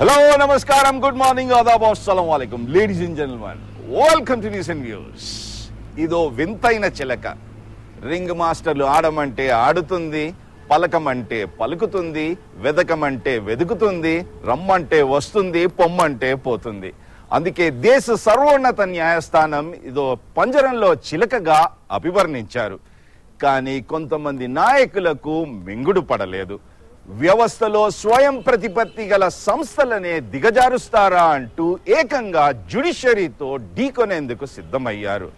Hello నమస్కారం good morning ఆదాబ్ అస్సలం alaikum. Ladies and gentlemen welcome to news and views ఇదో వింతైన చిలక. రింగ్ మాస్టర్లు ఆడమంటే ఆడుతుంది పలకమంటే పలుకుతుంది వెదకమంటే వెదుకుతుంది రమ్మంటే వస్తుంది పొమ్మంటే పోతుంది. అందుకే దేశ సర్వోన్నత న్యాయస్థానం ఇదో పంజరంలో చిలకగా అభివర్ణించారు. కానీ కొంతమంది నాయకులకు మింగుడు పడలేదు. వ్యవస్థలో స్వయం ప్రతిపత్తి గల సంస్థలనే దిగజారుస్తారా అంటూ ఏకంగా జుడిషియరీతో ఢీకొనేందుకు సిద్ధమయ్యారు.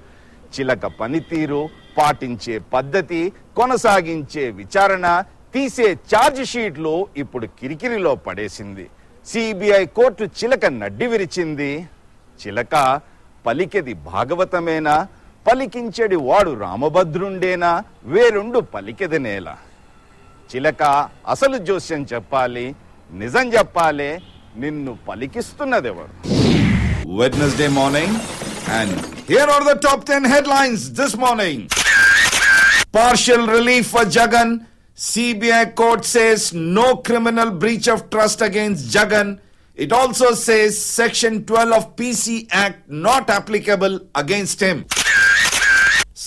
చిలక పనితీరు పాటించే పద్ధతి కొనసాగించే విచారణ తీసే ఛార్జ్ షీట్లు ఇప్పుడు కిరికిరిలో పడేసింది. సిబిఐ కోర్టు చిలక నడ్డి విరిచింది. చిలక పలికెది భాగవతమేనా? పలికించెడి వాడు రామభద్రుండేనా? వేరుండు పలికెది నేల. చిలక అసలు జోస్యం చెప్పాలి నిజం చెప్పాలి నిన్ను పలికిస్తున్నదెవరు Wednesday morning and here are the top ten headlines this morning Partial relief for Jagan. CBI court says no criminal breach of trust against Jagan. It also says Section 12 of PC Act not applicable against him.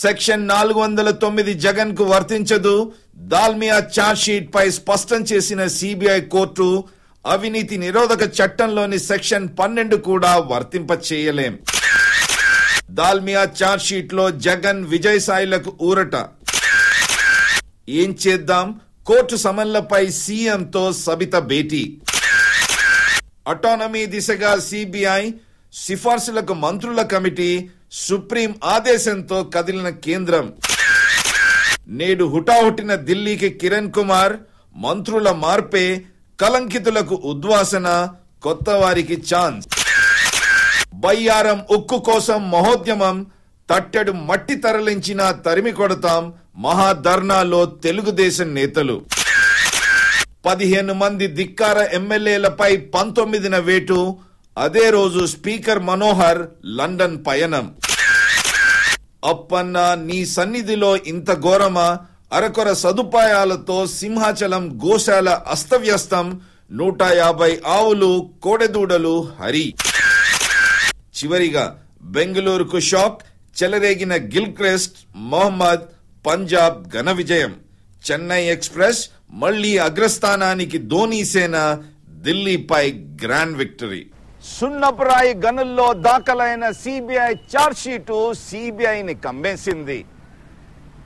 Section నాలుగు వందల తొమ్మిది జగన్కు వర్తించదు. Dalmia chargesheet పై స్పష్టం చేసిన CBI court అవినీతి నిరోధక చట్టంలోని సెక్షన్ పన్నెండు కూడా వర్తింప చేయలేం. దాల్మియా ఛార్జ్షీట్లో జగన్ విజయసాయిలకు ఊరట. ఏం చేద్దాం? కోర్టు సమన్లపై సీఎంతో సబిత భేటీ. అటానమీ దిశగా సిబిఐ సిఫార్సులకు మంత్రుల కమిటీ సుప్రీం ఆదేశంతో కదిలిన కేంద్రం. నేడు హుటాహుటిన ఢిల్లీకి కిరణ్ కుమార్ మంత్రుల మార్పే కలంకితులకు ఉద్వాసన కొత్త వారికి ఛాన్స్. బయ్యారం ఉక్కు కోసం మహోద్యమం తట్టెడు మట్టి తరలించిన తరిమి కొడతాం మహాధర్నాలో తెలుగుదేశం నేతలు. పదిహేను మంది ధిక్కార ఎమ్మెల్యేలపై పంతొమ్మిదిన వేటు అదే రోజు స్పీకర్ మనోహర్ లండన్ పయనం. అప్పన్న నీ సన్నిధిలో ఇంత ఘోరమా? అరకొర సదుపాయాలతో సింహాచలం గోశాల అస్తవ్యస్తం. నూట యాభై ఆవులు కోడెదూడలు హరి. చివరిగా బెంగళూరుకు షాక్ చెలరేగిన గిల్క్రెస్ట్ మొహమ్మద్ పంజాబ్ ఘన విజయం. చెన్నై ఎక్స్ప్రెస్ మళ్ళీ అగ్రస్థానానికి ధోనీ సేన ఢిల్లీపై గ్రాండ్ విక్టరీ. సున్నపురాయి గనుల్లో దాఖలైన సిబిఐ చార్జ్షీటు సిబిఐని కమ్మేసింది.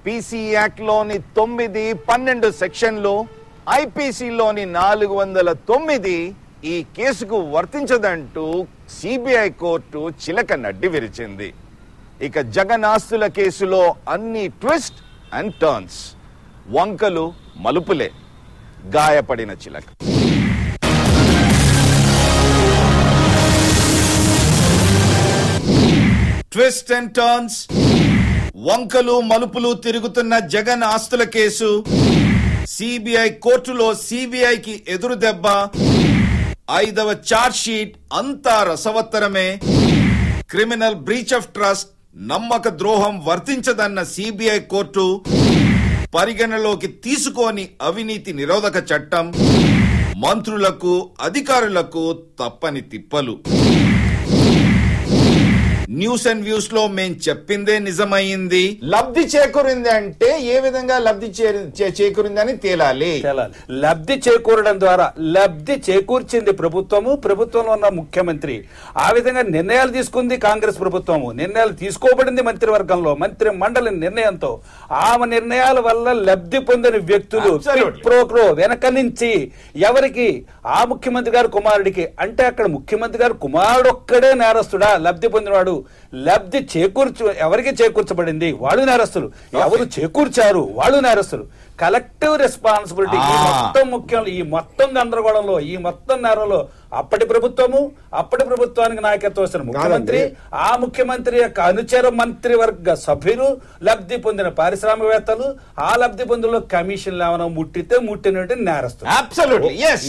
పీసీ యాక్ట్లోని తొమ్మిది పన్నెండు సెక్షన్లు ఐపీసీలోని నాలుగు వందల తొమ్మిది ఈ కేసుకు వర్తించదంటూ సిబిఐ కోర్టు చిలక నడ్డి విరిచింది. ఇక జగన్ ఆస్తుల కేసులో అన్ని ట్విస్ట్ అండ్ టర్న్స్. వంకలు మలుపులే. గాయపడిన చిలక. Twist and turns. వంకలు మలుపులు తిరుగుతున్న జగన్ ఆస్తుల కేసు. సిబిఐ కోర్టులో సిబిఐకి ఎదురు దెబ్బ. ఐదవ ఛార్జ్ షీట్ అంతా రసవత్తరమే. క్రిమినల్ బ్రీచ్ ఆఫ్ ట్రస్ట్ నమ్మక ద్రోహం వర్తించదన్న సిబిఐ కోర్టు. పరిగణలోకి తీసుకోని అవినీతి నిరోధక చట్టం. మంత్రులకు అధికారులకు తప్పని తిప్పలు. న్యూస్ అండ్ వ్యూస్లో మేం చెప్పిందే నిజమైంది లబ్ధి చేకూరింది అంటే ఏ విధంగా లబ్ధి చేకూరింది అని తేలాలి. లబ్ధి చేకూరడం ద్వారా లబ్ధి చేకూర్చింది ప్రభుత్వము ప్రభుత్వంలో ఉన్న ముఖ్యమంత్రి. ఆ విధంగా నిర్ణయాలు తీసుకుంది కాంగ్రెస్ ప్రభుత్వము. నిర్ణయాలు తీసుకోబడింది మంత్రివర్గంలో మంత్రి మండలి నిర్ణయంతో. ఆమె నిర్ణయాల వల్ల లబ్ధి పొందిన వ్యక్తులు. ప్రోక్రో వెనక నుంచి ఎవరికి? ఆ ముఖ్యమంత్రి గారు కుమారుడికి. అంటే అక్కడ ముఖ్యమంత్రి గారు కుమారుడు ఒక్కడే నేరస్తుడా? లబ్ధి పొందినవాడు లబ్ధి చేకూర్చు ఎవరికి చేకూర్చబడింది? వాళ్ళు నేరస్తులు. ఎవరు చేకూర్చారు? వాళ్ళు నేరస్తులు. కలెక్టివ్ రెస్పాన్సిబిలిటీ ఈ. మొత్తం ముఖ్యం. ఈ మొత్తం గందరగోళంలో ఈ మొత్తం నేరంలో అప్పటి ప్రభుత్వము అప్పటి ప్రభుత్వానికి నాయకత్వం వస్తున్న ముఖ్యమంత్రి ఆ ముఖ్యమంత్రి యొక్క అనుచర మంత్రివర్గ సభ్యులు లబ్ధి పొందిన పారిశ్రామికవేత్తలు ఆ లబ్ధి పొందిన కమిషన్లు ఏమైనా ముట్టితే ముట్టినట్టు ఎస్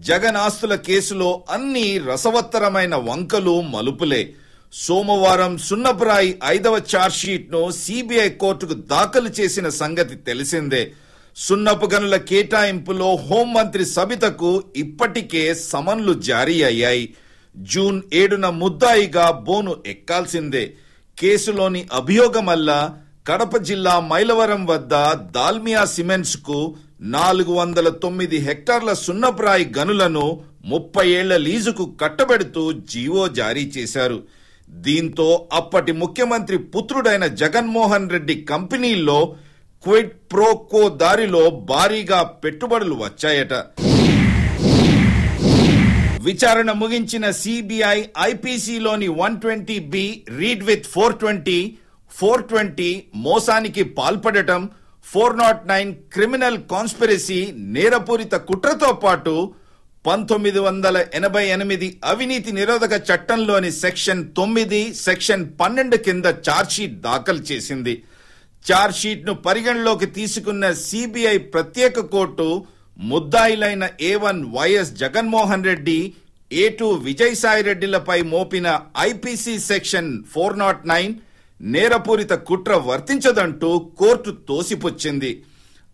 జగన్ ఆస్తుల కేసులో అన్ని రసవత్తరమైన వంకలు మలుపులే. సోమవారం సున్నపురాయి ఐదవ చార్జ్షీట్ను సిబిఐ కోర్టుకు దాఖలు చేసిన సంగతి తెలిసిందే. సున్నపు గనుల కేటాయింపులో హోంమంత్రి సబితకు ఇప్పటికే సమన్లు జారీ అయ్యాయి. జూన్ ఏడున ముద్దాయిగా బోను ఎక్కాల్సిందే. కేసులోని అభియోగమల్లా కడప జిల్లా మైలవరం వద్ద దాల్మియా సిమెంట్స్కు నాలుగు వందల తొమ్మిది హెక్టార్ల సున్నప్రాయి గనులను ముప్పై ఏళ్ళ లీజుకు కట్టబెడుతూ జీవో జారీ చేశారు. దీంతో అప్పటి ముఖ్యమంత్రి పుత్రుడైన జగన్మోహన్ రెడ్డి కంపెనీల్లో క్విడ్ ప్రోకో దారిలో భారీగా పెట్టుబడులు వచ్చాయట. విచారణ ముగించిన CBI ఐపీసీలోని one twenty B read with four twenty four twenty మోసానికి పాల్పడటం four naught nine criminal conspiracy నేరపూరిత కుట్రతో పాటు పంతొమ్మిది వందల ఎనభై ఎనిమిది అవినీతి నిరోధక చట్టంలోని సెక్షన్ తొమ్మిది సెక్షన్ పన్నెండు కింద ఛార్జ్షీట్ దాఖలు చేసింది. ఛార్జ్షీట్ను పరిగణలోకి తీసుకున్న సిబిఐ ప్రత్యేక court ముద్దాయిలైన A one YS Jaganmohan Reddy A two Vijayasai రెడ్డిలపై మోపిన IPC section four naught nine నేరపూరిత కుట్ర వర్తించదంటూ కోర్టు తోసిపుచ్చింది.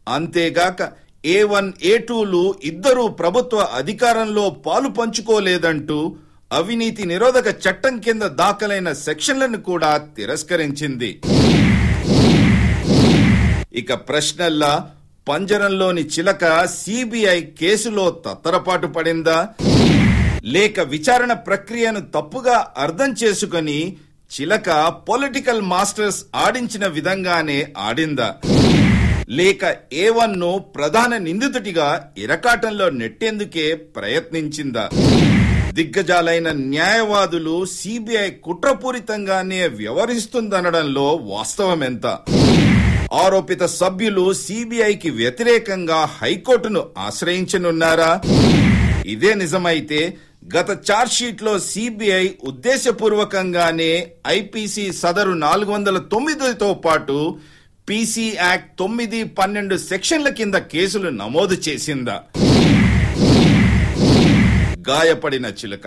అంతేగాక ఏ వన్ ఏ టూలు ఇద్దరూ ప్రభుత్వ అధికారంలో పాలు పంచుకోలేదంటూ అవినీతి నిరోధక చట్టం కింద దాఖలైన సెక్షన్లను కూడా తిరస్కరించింది. ఇక ప్రశ్నల్లా పంజరంలోని చిలక సిబిఐ కేసులో తత్తరపాటు పడిందా? లేక విచారణ ప్రక్రియను తప్పుగా అర్థం చేసుకొని చిలక పొలిటికల్ మాస్టర్స్ ఆడించిన విధంగానే ఆడిందా. లేక ఏ వన్ను ప్రధాన నిందితుడిగా ఇరకాటంలో నెట్టేందుకే ప్రయత్నించిందా. దిగ్గజాలైన న్యాయవాదులు సిబిఐ కుట్రపూరితంగానే వ్యవహరిస్తుందనడంలో వాస్తవమెంత? ఆరోపిత సభ్యులు సిబిఐకి వ్యతిరేకంగా హైకోర్టును ఆశ్రయించనున్నారా? ఇదే నిజమైతే గత చార్జ్షీట్లో సిబిఐ ఉద్దేశపూర్వకంగానే ఐపీసీ సదరు నాలుగు వందల తొమ్మిదితో పాటు పీసీ యాక్ట్ తొమ్మిది పన్నెండు సెక్షన్ల కింద కేసులు నమోదు చేసిందా? గాయపడిన చిలుక.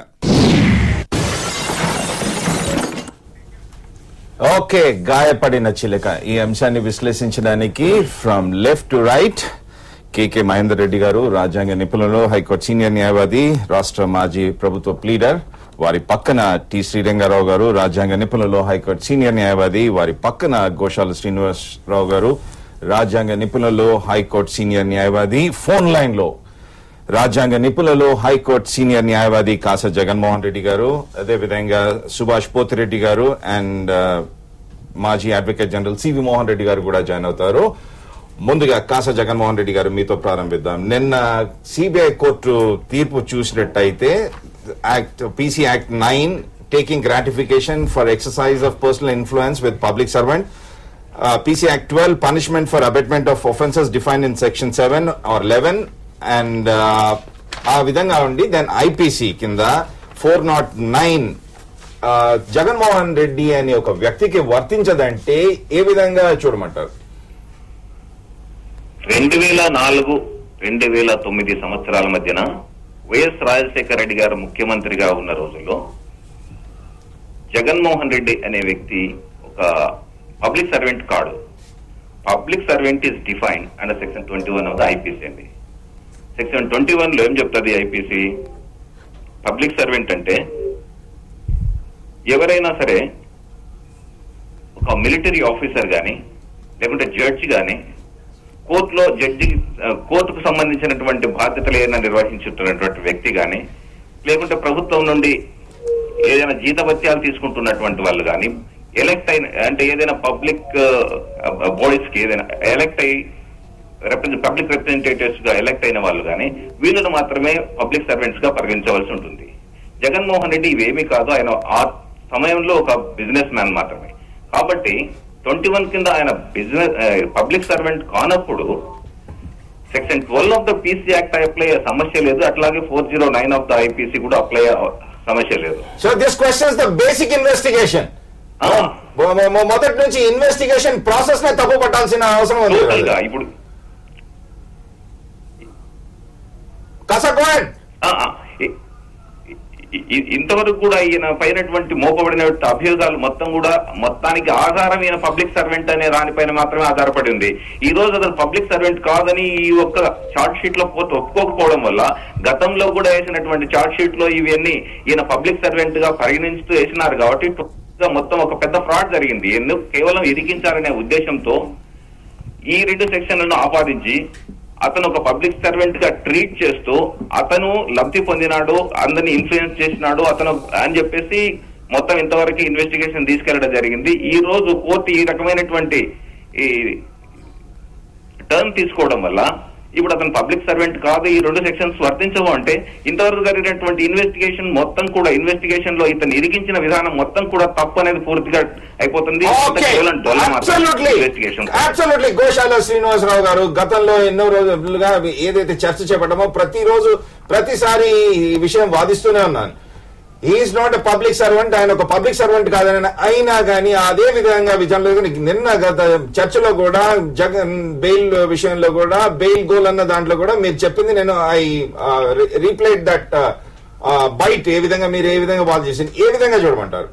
ఓకే గాయపడిన చిలక. ఈ అంశాన్ని విశ్లేషించడానికి from left to right KK Mahender Reddy garu రాజ్యాంగ నిపుణులు హైకోర్టు సీనియర్ న్యాయవాది రాష్ట్ర మాజీ ప్రభుత్వ ప్లీడర్ వారి పక్కన టి శ్రీరంగారావు గారు రాజ్యాంగ నిపుణులు హైకోర్టు సీనియర్ న్యాయవాది వారి పక్కన గోశాల శ్రీనివాసరావు గారు రాజ్యాంగ నిపుణులు హైకోర్టు సీనియర్ న్యాయవాది ఫోన్ లైన్లో రాజ్యాంగ నిపుణులు హైకోర్టు సీనియర్ న్యాయవాది కాస జగన్మోహన్ రెడ్డి గారు అదేవిధంగా సుభాష్ పోతిరెడ్డి గారు అండ్ మాజీ advocate general CV Mohan Reddy garu కూడా జాయిన్ అవుతారు. ముందుగా కాస జగన్మోహన్ రెడ్డి గారు మీతో ప్రారంభిద్దాం నిన్న సిబిఐ కోర్టు తీర్పు చూసినట్టయితే act PC act nine taking gratification for exercise of personal influence with public servant PC act twelve punishment for abetment of offences define in section seven or eleven and ఆ విధంగా ఉండి then IPC కింద four naught nine Jaganmohan Reddy అనే ఒక వ్యక్తికి వర్తించదంటే ఏ విధంగా చూడమంటారు? రెండు వేల నాలుగు రెండు వేల తొమ్మిది సంవత్సరాల మధ్యన వైఎస్ రాజశేఖర రెడ్డి గారు ముఖ్యమంత్రిగా ఉన్న రోజుల్లో జగన్మోహన్ రెడ్డి అనే వ్యక్తి ఒక పబ్లిక్ సర్వెంట్ కాడు. Public servant is defined under section twenty one of the IPC అండి. సెక్షన్ ట్వంటీ వన్లో ఏం చెప్తుంది ఐపీసీ? పబ్లిక్ సర్వెంట్ అంటే ఎవరైనా సరే ఒక మిలిటరీ ఆఫీసర్ కానీ లేకుంటే జడ్జి కానీ కోర్టులో జడ్జి కోర్టుకు సంబంధించినటువంటి బాధ్యతలు ఏదైనా నిర్వహించుతున్నటువంటి వ్యక్తి కానీ లేకుంటే ప్రభుత్వం నుండి ఏదైనా జీతభత్యాలు తీసుకుంటున్నటువంటి వాళ్ళు కానీ ఎలక్ట్ అయిన అంటే ఏదైనా పబ్లిక్ బాడీస్కి ఏదైనా ఎలక్ట్ అయి పబ్లిక్ రిప్రజెంటేటివ్స్గా ఎలక్ట్ అయిన వాళ్ళు కానీ వీళ్ళను మాత్రమే పబ్లిక్ సర్వెంట్స్గా పరిగణించవలసి ఉంటుంది. జగన్మోహన్ రెడ్డి ఇవేమీ కాదు ఆయన ఆ సమయంలో ఒక బిజినెస్ మ్యాన్ మాత్రమే. కాబట్టి ట్వంటీ వన్ కింద ఆయన బిజినెస్ పబ్లిక్ సర్వెంట్ కానప్పుడు section twelve of the PC act apply అయ్యే సమస్య లేదు. అట్లాగే four zero nine of the IPC కూడా అప్లై సమస్య లేదు. So this questions the basic investigation. మొదటి నుంచి ఇన్వెస్టిగేషన్ ప్రాసెస్ నే తప్పు పట్టాల్సిన అవసరం ఇప్పుడు కస గోయన్ ఆ, ఆ, ఇ- ఇ- ఇ- ఇంతవరకు కూడా ఈయన పైనటువంటి మోపబడిన అభియోగాలు మొత్తం కూడా మొత్తానికి ఆధారం ఈయన పబ్లిక్ సర్వెంట్ అనే దానిపైన మాత్రమే ఆధారపడి ఉంది. ఈ రోజు అతను పబ్లిక్ సర్వెంట్ కాదని ఈ ఒక్క చార్ట్ షీట్లో పోతే ఒప్పుకోకపోవడం వల్ల గతంలో కూడా వేసినటువంటి చార్ట్ షీట్లో ఇవన్నీ ఈయన పబ్లిక్ సర్వెంట్గా పరిగణించుతూ వేసినారు కాబట్టి మొత్తం ఒక పెద్ద ఫ్రాడ్ జరిగింది. ఎందుకు? కేవలం ఇరికించాలనే ఉద్దేశంతో ఈ రెండు సెక్షన్లను ఆపాదించి అతను ఒక పబ్లిక్ సర్వెంట్గా ట్రీట్ చేస్తూ అతను లబ్ధి పొందినాడు అందరిని ఇన్ఫ్లుయెన్స్ చేసినాడు అతను అని చెప్పేసి మొత్తం ఇంతవరకు ఇన్వెస్టిగేషన్ తీసుకెళ్ళడం జరిగింది. ఈ రోజు కోర్టు ఈ రకమైనటువంటి ఈ టర్న్ తీసుకోవడం వల్ల ఇప్పుడు అతను పబ్లిక్ సర్వెంట్ కాదు ఈ రెండు సెక్షన్స్ వర్తించవు అంటే ఇంతవరకు జరిగినటువంటి ఇన్వెస్టిగేషన్ మొత్తం కూడా ఇన్వెస్టిగేషన్లో ఇతను ఇరికించిన విధానం మొత్తం కూడా తప్పు అనేది పూర్తిగా అయిపోతుంది. అబ్సల్యూట్లీ గోశాల శ్రీనివాసరావు గారు గతంలో ఎన్నో రోజులుగా ఏదైతే చర్చ చేపట్టామో ప్రతిరోజు ప్రతిసారి ఈ విషయం వాదిస్తూనే ఉన్నాను. Is not a public servant ఆయన ఒక పబ్లిక్ సర్వెంట్ కాదని అయినా కానీ అదే విధంగా విజయంలో నిన్న గత చర్చలో కూడా జగన్ బెయిల్ విషయంలో కూడా బెయిల్ గోల్ అన్న దాంట్లో కూడా మీరు చెప్పింది నేను ఐ రీప్లేట్ దట్ బైట్ ఏ విధంగా మీరు ఏ విధంగా వాద్ చేసింది ఏ విధంగా చూడమంటారు?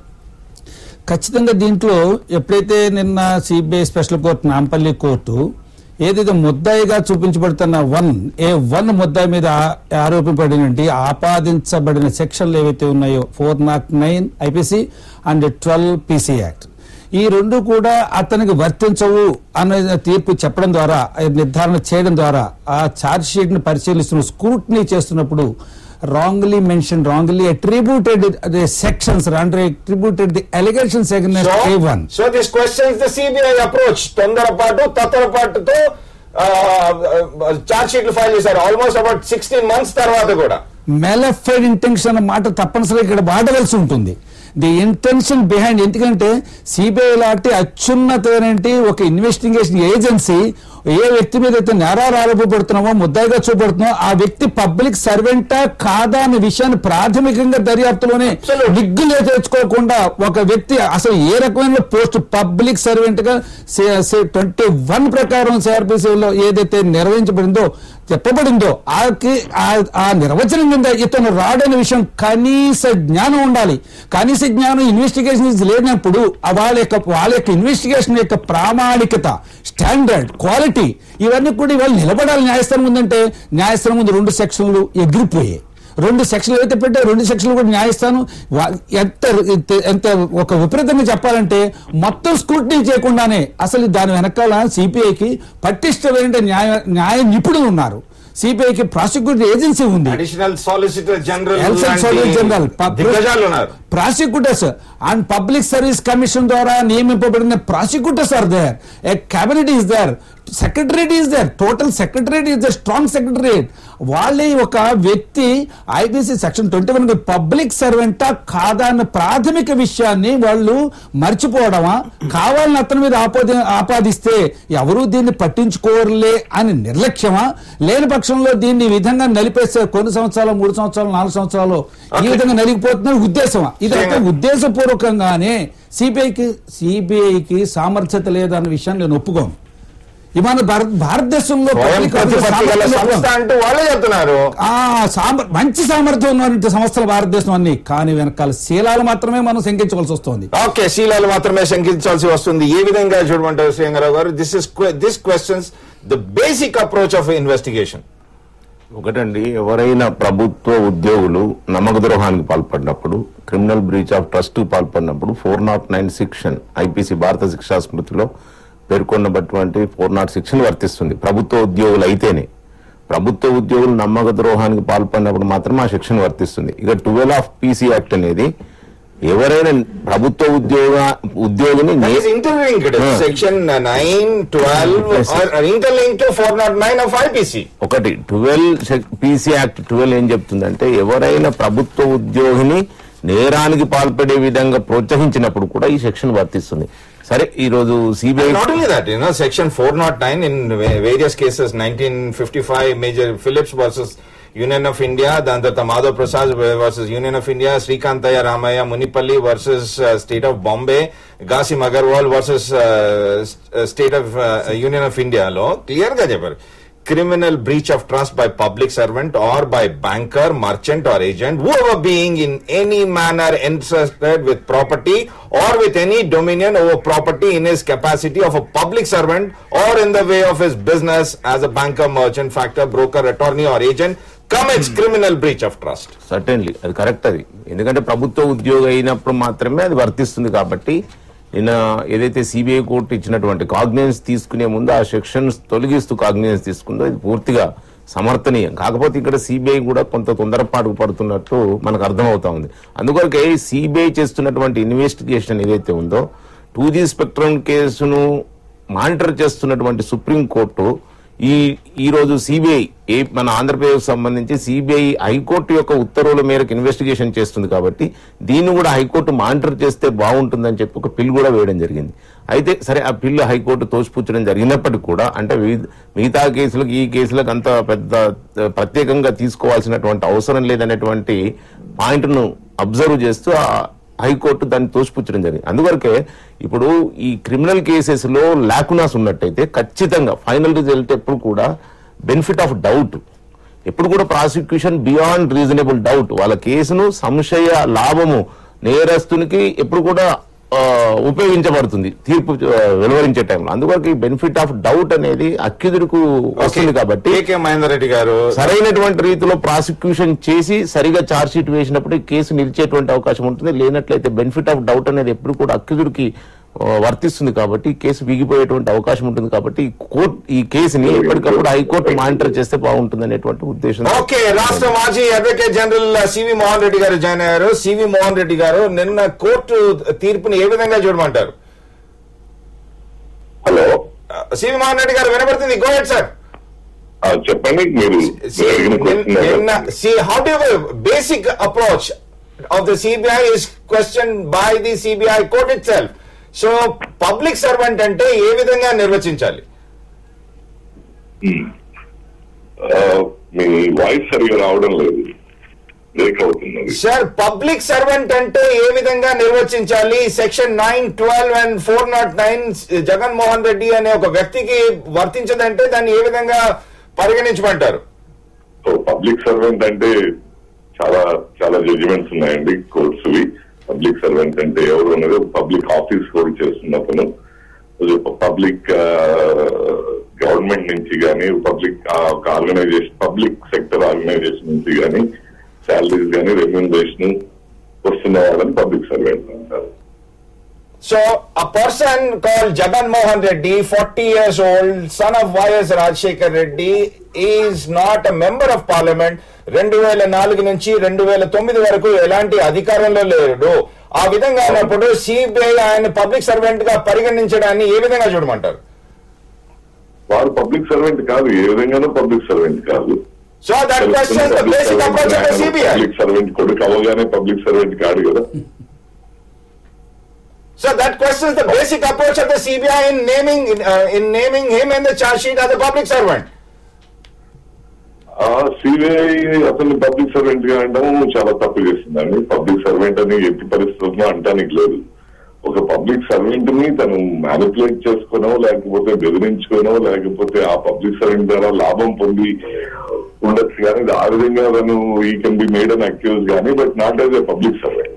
ఖచ్చితంగా దీంట్లో ఎప్పుడైతే నిన్న CBI special court Nampally court ఏదైతే ముద్దాయిగా చూపించబడుతున్న వన్ ఏ వన్ ముద్దాయి మీద ఆరోపింపబడినటువంటి ఆపాదించబడిన సెక్షన్లు ఏవైతే ఉన్నాయో four naught nine IPC and twelve PC act. ఈ రెండు కూడా అతనికి వర్తించవు అనే తీర్పు చెప్పడం ద్వారా నిర్ధారణ చేయడం ద్వారా ఆ ఛార్జ్ షీట్ని పరిశీలిస్తున్న స్క్రూట్నీ చేస్తున్నప్పుడు wrongly mentioned, wrongly attributed the sections, under attributed the allegations against A1. So this questions the CBI approach తొందరపాటు తత్తరపాటుతో చార్జ్ షీట్లు ఫైల్ చేశారు. ఆల్మోస్ట్ అబౌట్ సిక్స్టీన్ మంత్స్ తర్వాత కూడా. మెలఫైడ్ ఇంటెన్షన్ అన్న మాట తప్పనిసరిగా ఇక్కడ వాడవలసి ఉంటుంది. ది ఇంటెన్షన్ బిహైండ్ ఎందుకంటే సిబిఐ లాంటి అత్యున్నతమైనటువంటి ఒక ఇన్వెస్టిగేషన్ ఏజెన్సీ ఏ వ్యక్తి మీద అయితే నేరాలు ఆరోపడుతున్నామో ముద్దాయిగా చూపడుతున్నామో ఆ వ్యక్తి పబ్లిక్ సర్వెంటా కాదా అనే విషయాన్ని ప్రాథమికంగా దర్యాప్తులోనే. నిగ్గులే తెచ్చుకోకుండా ఒక వ్యక్తి అసలు ఏ రకమైన పోస్ట్ పబ్లిక్ సర్వెంట్గా ట్వంటీ వన్ ప్రకారం సిఆర్పిసిలో ఏదైతే నిర్వహించబడిందో చెప్పబడిందో ఆకి- ఆ- ఆ నిర్వచనం కింద ఇతను రాడనే విషయం కనీస జ్ఞానం ఉండాలి. కనీస జ్ఞానం ఇన్వెస్టిగేషన్ లేనప్పుడు వాళ్ళ యొక్క వాళ్ళ యొక్క ఇన్వెస్టిగేషన్ యొక్క ప్రామాణికత స్టాండర్డ్ క్వాలిటీ ఇవన్నీ కూడా ఇవాళ నిలబడాలి. న్యాయస్థానం ముందంటే న్యాయస్థానం ముందు రెండు సెక్షన్లు ఎగిరిపోయాయి. రెండు సెక్షన్లు అయితే పెట్టే రెండు సెక్షన్లు కూడా న్యాయస్థానం ఎంత ఎంత- ఎంత ఒక విపరీతంగా చెప్పాలంటే మొత్తం స్క్రూటినీ చేయకుండానే అసలు దాని వెనకాల సిపిఐకి పటిష్టమైన న్యాయ న్యాయ నిపుణులు ఉన్నారు. సిపిఐకి ప్రాసిక్యూటర్ ఏజెన్సీ ఉంది. Additional solicitor general general prosecutors and public service commission ద్వారా నియమింపబడిన prosecutors are there a cabinet is there secretariat is there total secretariat is the strong secretariat వాళ్ళే ఒక వ్యక్తి IPC section twenty one public సర్వెంటా కాదా అన్న ప్రాథమిక విషయాన్ని వాళ్ళు మర్చిపోవడమా? కావాలని అతని మీద ఆపాది ఆపాదిస్తే ఎవరూ దీన్ని పట్టించుకోరలే అని నిర్లక్ష్యమా? లేని పక్షంలో దీన్ని విధంగా నలిపేస్తే కొన్ని సంవత్సరాలు మూడు సంవత్సరాలు నాలుగు సంవత్సరాలు ఈ విధంగా నలిగిపోతున్న ఉద్దేశమా? ఇదంతా ఉద్దేశపూర్వకంగానే సిబిఐకి సిబిఐకి సామర్థ్యత లేదన్న విషయాన్ని నేను ఒప్పుకోను. ఇవాళ భారత భారతదేశంలో మంచి సామర్థ్యం ఉన్నటువంటి సంస్థలు భారతదేశం అన్ని కానీ వెనకాల శీలాలు మాత్రమే మనం శంకించవలసి వస్తుంది. ఓకే శీలాలు మాత్రమే శంకించాల్సి వస్తుంది. ఏ విధంగా చూడమంటారు Srirangarao garu? This is this questions the basic approach of investigation ఒకటండి ఎవరైనా ప్రభుత్వ ఉద్యోగులు నమ్మక ద్రోహానికి పాల్పడినప్పుడు criminal breach of trust పాల్పడినప్పుడు four naught nine section IPC భారత శిక్షా స్మృతిలో పేర్కొన్నటువంటి ఫోర్ నాట్ సెక్షన్ వర్తిస్తుంది. ప్రభుత్వ ఉద్యోగులు అయితేనే. ప్రభుత్వ ఉద్యోగులు నమ్మక ద్రోహానికి పాల్పడినప్పుడు మాత్రం ఆ సెక్షన్ వర్తిస్తుంది. ఇక ట్వెల్వ్ ఆఫ్ పీసీ యాక్ట్ అనేది ఎవరైనా ప్రభుత్వ ఉద్యోగ ఉద్యోగిని. Section nine twelve. Interlink four naught nine of IPC ఒకటి ట్వెల్వ్ పీసీ యాక్ట్ ట్వెల్వ్ ఏం చెప్తుందంటే ఎవరైనా ప్రభుత్వ ఉద్యోగిని నేరానికి పాల్పడే విధంగా ప్రోత్సహించినప్పుడు కూడా ఈ సెక్షన్ వర్తిస్తుంది సరే ఈ రోజు CBI that, you know, section 409 in va- various cases, 1955 Major Phillips versus Union of India, దాని తర్వాత Madhav Prasad versus union of India Srikantaiah Ramayya Munipalli versus state of Bombay Gasim Agarwal versus state of union of ఇండియాలో clear గా చెప్పారు criminal breach of trust by public servant or by banker, merchant or agent, whoever being in any manner entrusted with property or with any dominion over property in his capacity of a public servant or in the way of his business as a banker, merchant, factor, broker, attorney or agent commits criminal breach of trust certainly అది correct అది. ఎందుకంటే ప్రభుత్వ ఉద్యోగి అయినప్పుడు మాత్రమే అది వర్తిస్తుంది కాబట్టి నిన్న ఏదైతే సిబిఐ కోర్టు ఇచ్చినటువంటి కాగ్నియన్స్ తీసుకునే ముందు ఆ సెక్షన్స్ తొలగిస్తూ కాగ్నియన్స్ తీసుకుందో ఇది పూర్తిగా సమర్థనీయం. కాకపోతే ఇక్కడ సిబిఐ కూడా కొంత తొందరపాటు పడుతున్నట్టు మనకు అర్థమవుతా ఉంది. అందుకొరకే సిబిఐ చేస్తున్నటువంటి ఇన్వెస్టిగేషన్ ఏదైతే ఉందో టూ జీ స్పెక్ట్రమ్ కేసును మానిటర్ చేస్తున్నటువంటి సుప్రీం కోర్టు ఈ ఈరోజు సిబిఐ ఏ మన ఆంధ్రప్రదేశ్ సంబంధించి సిబిఐ హైకోర్టు యొక్క ఉత్తర్వుల మేరకు ఇన్వెస్టిగేషన్ చేస్తుంది కాబట్టి దీన్ని కూడా హైకోర్టు మానిటర్ చేస్తే బాగుంటుందని చెప్పి ఒక పిల్ కూడా వేయడం జరిగింది. అయితే సరే ఆ పిల్లు హైకోర్టు తోసిపుచ్చడం జరిగినప్పటికీ కూడా అంటే మిగతా కేసులకు ఈ కేసులకు అంత పెద్ద ప్రత్యేకంగా తీసుకోవాల్సినటువంటి అవసరం లేదనేటువంటి పాయింట్ను అబ్జర్వ్ చేస్తూ హైకోర్టు దాన్ని తోసిపుచ్చడం జరిగింది. అందువరకే ఇప్పుడు ఈ క్రిమినల్ కేసెస్లో లాకునాస్ ఉన్నట్టయితే ఖచ్చితంగా ఫైనల్ రిజల్ట్ ఎప్పుడు కూడా బెనిఫిట్ ఆఫ్ డౌట్. ఎప్పుడు కూడా ప్రాసిక్యూషన్ బియాండ్ రీజనబుల్ డౌట్. వాళ్ళ కేసును సంశయ లాభము నేరస్తునికి ఎప్పుడు కూడా ఉపయోగించబడుతుంది తీర్పు వెలువరించే టైంలో. అందువరకు ఈ బెనిఫిట్ ఆఫ్ డౌట్ అనేది అక్యూజుడికు వస్తుంది కాబట్టి మహేందర్ రెడ్డి గారు సరైనటువంటి రీతిలో ప్రాసిక్యూషన్ చేసి సరిగా ఛార్జ్ షీట్ వేసినప్పుడు కేసు నిలిచేటువంటి అవకాశం ఉంటుంది. లేనట్లయితే బెనిఫిట్ ఆఫ్ డౌట్ అనేది ఎప్పుడు కూడా అక్యూజుడికి ఆ, వర్తిస్తుంది కాబట్టి కేసు బిగిపోయేటువంటి అవకాశం ఉంటుంది కాబట్టి ఈ కోర్టు ఈ కేసుని ఎప్పటికప్పుడు హైకోర్టు మానిటర్ చేస్తే బాగుంటుంది అనేటువంటి ఉద్దేశం ఓకే రాష్ట్ర మాజీ advocate general CV Mohan Reddy garu join అయ్యారు. సివి మోహన్ రెడ్డి గారు నిన్న కోర్టు తీర్పుని ఏ విధంగా చూడమంటారు? Hello? C V Mohan Reddy గారు వినబడుతుంది. గో హెడ్ సార్ చెప్పండి మీరు basic approach of the CBI is questioned by the CBI court itself. So public servant అంటే ఏ విధంగా నిర్వచించాలి? ఆ, మీ వాయిస్ సరిగా రావడం లేదు. బ్రేక్ అవుతున్నది. సార్ పబ్లిక్ సర్వెంట్ అంటే ఏ విధంగా నిర్వచించాలి? Section nine twelve and four naught nine Jaganmohan Reddy అనే ఒక వ్యక్తికి వర్తించదంటే దాన్ని ఏ విధంగా పరిగణించమంటారు? సో పబ్లిక్ సర్వెంట్ అంటే చాలా చాలా జడ్జిమెంట్స్ ఉన్నాయండి కోర్ట్స్వి పబ్లిక్ సర్వెంట్ అంటే ఎవరు అనేది పబ్లిక్ ఆఫీస్ కూడా చేస్తున్న అతను. పబ్లిక్ గవర్నమెంట్ నుంచి కానీ పబ్లిక్ ఒక ఆర్గనైజేషన్ పబ్లిక్ సెక్టర్ ఆర్గనైజేషన్ నుంచి కానీ శాలరీస్ కానీ రెమ్యూనరేషన్ వస్తున్న వాళ్ళని పబ్లిక్ సర్వెంట్ అంటారు. So, a person called Jagan Mohan Reddy, 40 years old, son of YS Rajshekar Reddy, is not a member of parliament. రెండు వేల నాలుగు నుంచి రెండు వేల తొమ్మిది వరకు ఎలాంటి అధికారంలో లేడు. ఆ విధంగా ఉన్నప్పుడు సిబిఐ ఆయన పబ్లిక్ సర్వెంట్గా పరిగణించడాన్ని ఏ విధంగా చూడమంటారు? వారు పబ్లిక్ సర్వెంట్ కాదు ఏ విధంగానూ పబ్లిక్ సర్వెంట్ కాదు. So that question the basic approach of CBI public servant కొడుకు అవగానే పబ్లిక్ సర్వెంట్ కాడు కదా. So that question the basic approach of the CBI in naming in naming him in the charge sheet of the public servant ఆ CBI అసలు public సర్వెంట్గా అంటాము చాలా తప్పు చేసిందండి. పబ్లిక్ సర్వెంట్ అని ఎట్టి పరిస్థితుల్లో అంటానికి లేదు. ఒక పబ్లిక్ సర్వెంట్ని తను మ్యానిపులేట్ చేసుకోనో లేకపోతే బెదిరించుకోనో లేకపోతే ఆ పబ్లిక్ సర్వెంట్ ద్వారా లాభం పొంది ఉండొచ్చు కానీ ఆ విధంగా తను ఈ can be made an accuse కానీ but not as a public servant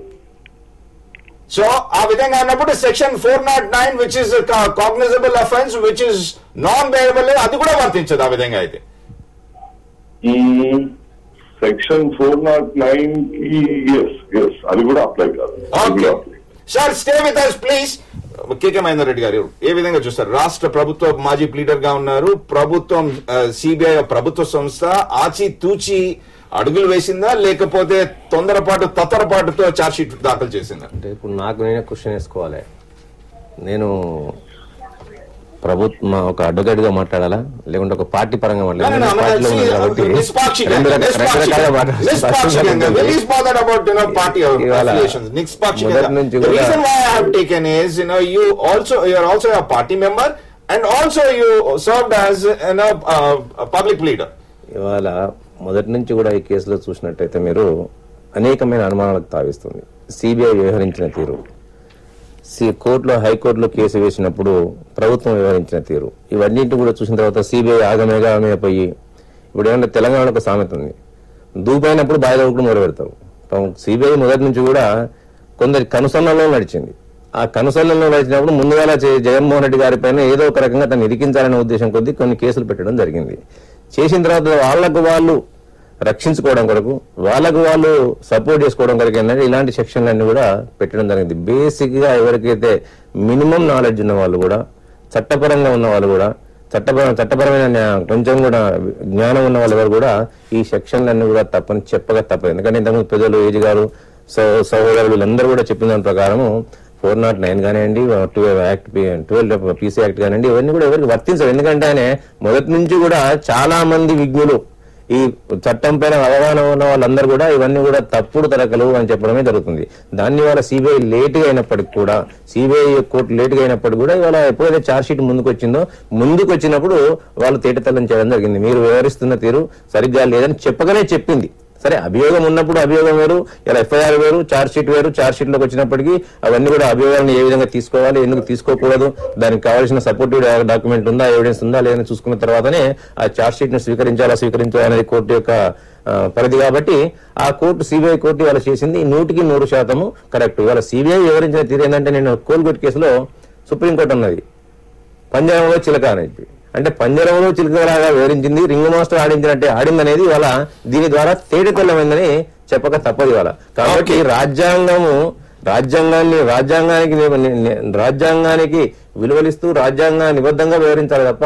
so ఆ విధంగా అన్నప్పుడు section four naught nine which is cognizable offence which is non bailable అది కూడా వర్తించదు ఆ విధంగా అయితే. సెక్షన్ ఫోర్ నాట్ నైన్కి ఎస్ ఎస్ అది కూడా అప్లై కాదు. Sir stay with us please KK Mahender Reddy garu ఏ విధంగా చూస్తారు? రాష్ట్ర ప్రభుత్వ మాజీ లీడర్గా ఉన్నారు. ప్రభుత్వం సిబిఐ ప్రభుత్వ సంస్థ ఆచి తూచి అడుగులు వేసిందా? లేకపోతే తొందరపాటు తత్తరపాటుతో ఛార్జ్ షీట్ దాఖలు చేసిందా? అంటే ఇప్పుడు నాకు నేనే క్వశ్చన్ వేసుకోవాలి. నేను ప్రభుత్వం ఒక అడ్వకేట్గా మాట్లాడాలా? లేకుంటే ఒక పార్టీ పరంగా ఇవాళ మొదటి నుంచి కూడా ఈ కేసులో చూసినట్టయితే మీరు అనేకమైన అనుమానాలకు తావిస్తుంది. సిబిఐ వ్యవహరించిన తీరు. కోర్టులో హైకోర్టులో కేసు వేసినప్పుడు ప్రభుత్వం వివరించిన తీరు. ఇవన్నింటి కూడా చూసిన తర్వాత సిబిఐ ఆగమేగామైపోయి ఇప్పుడు ఏమంటే తెలంగాణలో ఒక సామెత ఉంది. దూపైనప్పుడు బాయిల ఒకటి మొదలు పెడతారు. సిబిఐ మొదటి నుంచి కూడా కొందరి కనుసన్నలో నడిచింది. ఆ కనుసన్నలో నడిచినప్పుడు ముందుగా జగన్మోహన్ రెడ్డి గారి పైన ఏదో ఒక రకంగా తను ఇరికించాలనే ఉద్దేశం కొద్దీ కొన్ని కేసులు పెట్టడం జరిగింది. చేసిన తర్వాత వాళ్ళకు వాళ్ళు రక్షించుకోవడం కొరకు వాళ్ళకు వాళ్ళు సపోర్ట్ చేసుకోవడం కొరకు ఏంటంటే ఇలాంటి సెక్షన్లన్నీ కూడా పెట్టడం జరిగింది. బేసిక్గా ఎవరికైతే మినిమం నాలెడ్జ్ ఉన్న వాళ్ళు కూడా చట్టపరంగా ఉన్న వాళ్ళు కూడా చట్టపర చట్టపరమైన కొంచెం కూడా జ్ఞానం ఉన్న వాళ్ళు ఎవరు కూడా ఈ సెక్షన్లన్నీ కూడా తప్పని చెప్పగా తప్పదు. ఎందుకంటే ఇంతకుముందు పెద్దలు ఏజ్ గారు సహోదరులు వీళ్ళందరూ కూడా చెప్పిన దాని ప్రకారము ఫోర్ నాట్ నైన్ కానివ్వండి twelve act twelve PC act కానివ్వండి ఇవన్నీ కూడా ఎవరికి వర్తించవు. ఎందుకంటే ఆయన మొదటి నుంచి కూడా చాలా మంది విజ్ఞులు ఈ చట్టం పైన అవగాహన ఉన్న వాళ్ళందరూ కూడా ఇవన్నీ కూడా తప్పుడు తరకలు అని చెప్పడమే జరుగుతుంది. దాన్ని వల్ల సిబిఐ లేట్గా అయినప్పటికి కూడా సిబిఐ కోర్టు లేట్గా అయినప్పటికి అయినప్పటికీ కూడా ఇవాళ ఎప్పుడైతే ఛార్జ్ షీట్ ముందుకు వచ్చిందో ముందుకు వచ్చినప్పుడు వాళ్ళు తేటతల్లం చేయడం జరిగింది. మీరు వివరిస్తున్న తీరు సరిగ్గా లేదని చెప్పగానే చెప్పింది. సరే అభియోగం ఉన్నప్పుడు అభియోగం వేరు ఇలా ఎఫ్ఐఆర్ వేరు ఛార్జ్ షీట్ వేరు ఛార్జ్ వచ్చినప్పటికీ అవన్నీ కూడా అభియోగాలను ఏ విధంగా తీసుకోవాలి ఎందుకు తీసుకోకూడదు దానికి కావాల్సిన సపోర్టివ్ డాక్యుమెంట్ ఉందా ఎవిడెన్స్ ఉందా లేదని చూసుకున్న తర్వాతనే ఆ చార్జ్ షీట్ని స్వీకరించాలా స్వీకరించాలా అనేది కోర్టు యొక్క పరిధి కాబట్టి ఆ కోర్టు సిబిఐ కోర్టు ఇవాళ చేసింది నూటికి నూరు శాతము కరెక్ట్. ఇవాళ సిబిఐ వివరించిన తీరు ఏంటంటే నేను కోల్గేట్ కేసులో సుప్రీంకోర్టు ఉన్నది పంజాబ్లో చిలక అని చెప్పి అంటే పంజరంలో చిలకలాగా వివరించింది రింగ్ మాస్టర్ ఆడించినట్టే ఆడిందనేది ఇవాళ దీని ద్వారా తేటతెల్లమైందని చెప్పక తప్పదు ఇవాళ. కాబట్టి రాజ్యాంగము రాజ్యాంగాన్ని రాజ్యాంగానికి రాజ్యాంగానికి విలువలిస్తూ రాజ్యాంగ నిబద్ధంగా వివరించాలి తప్ప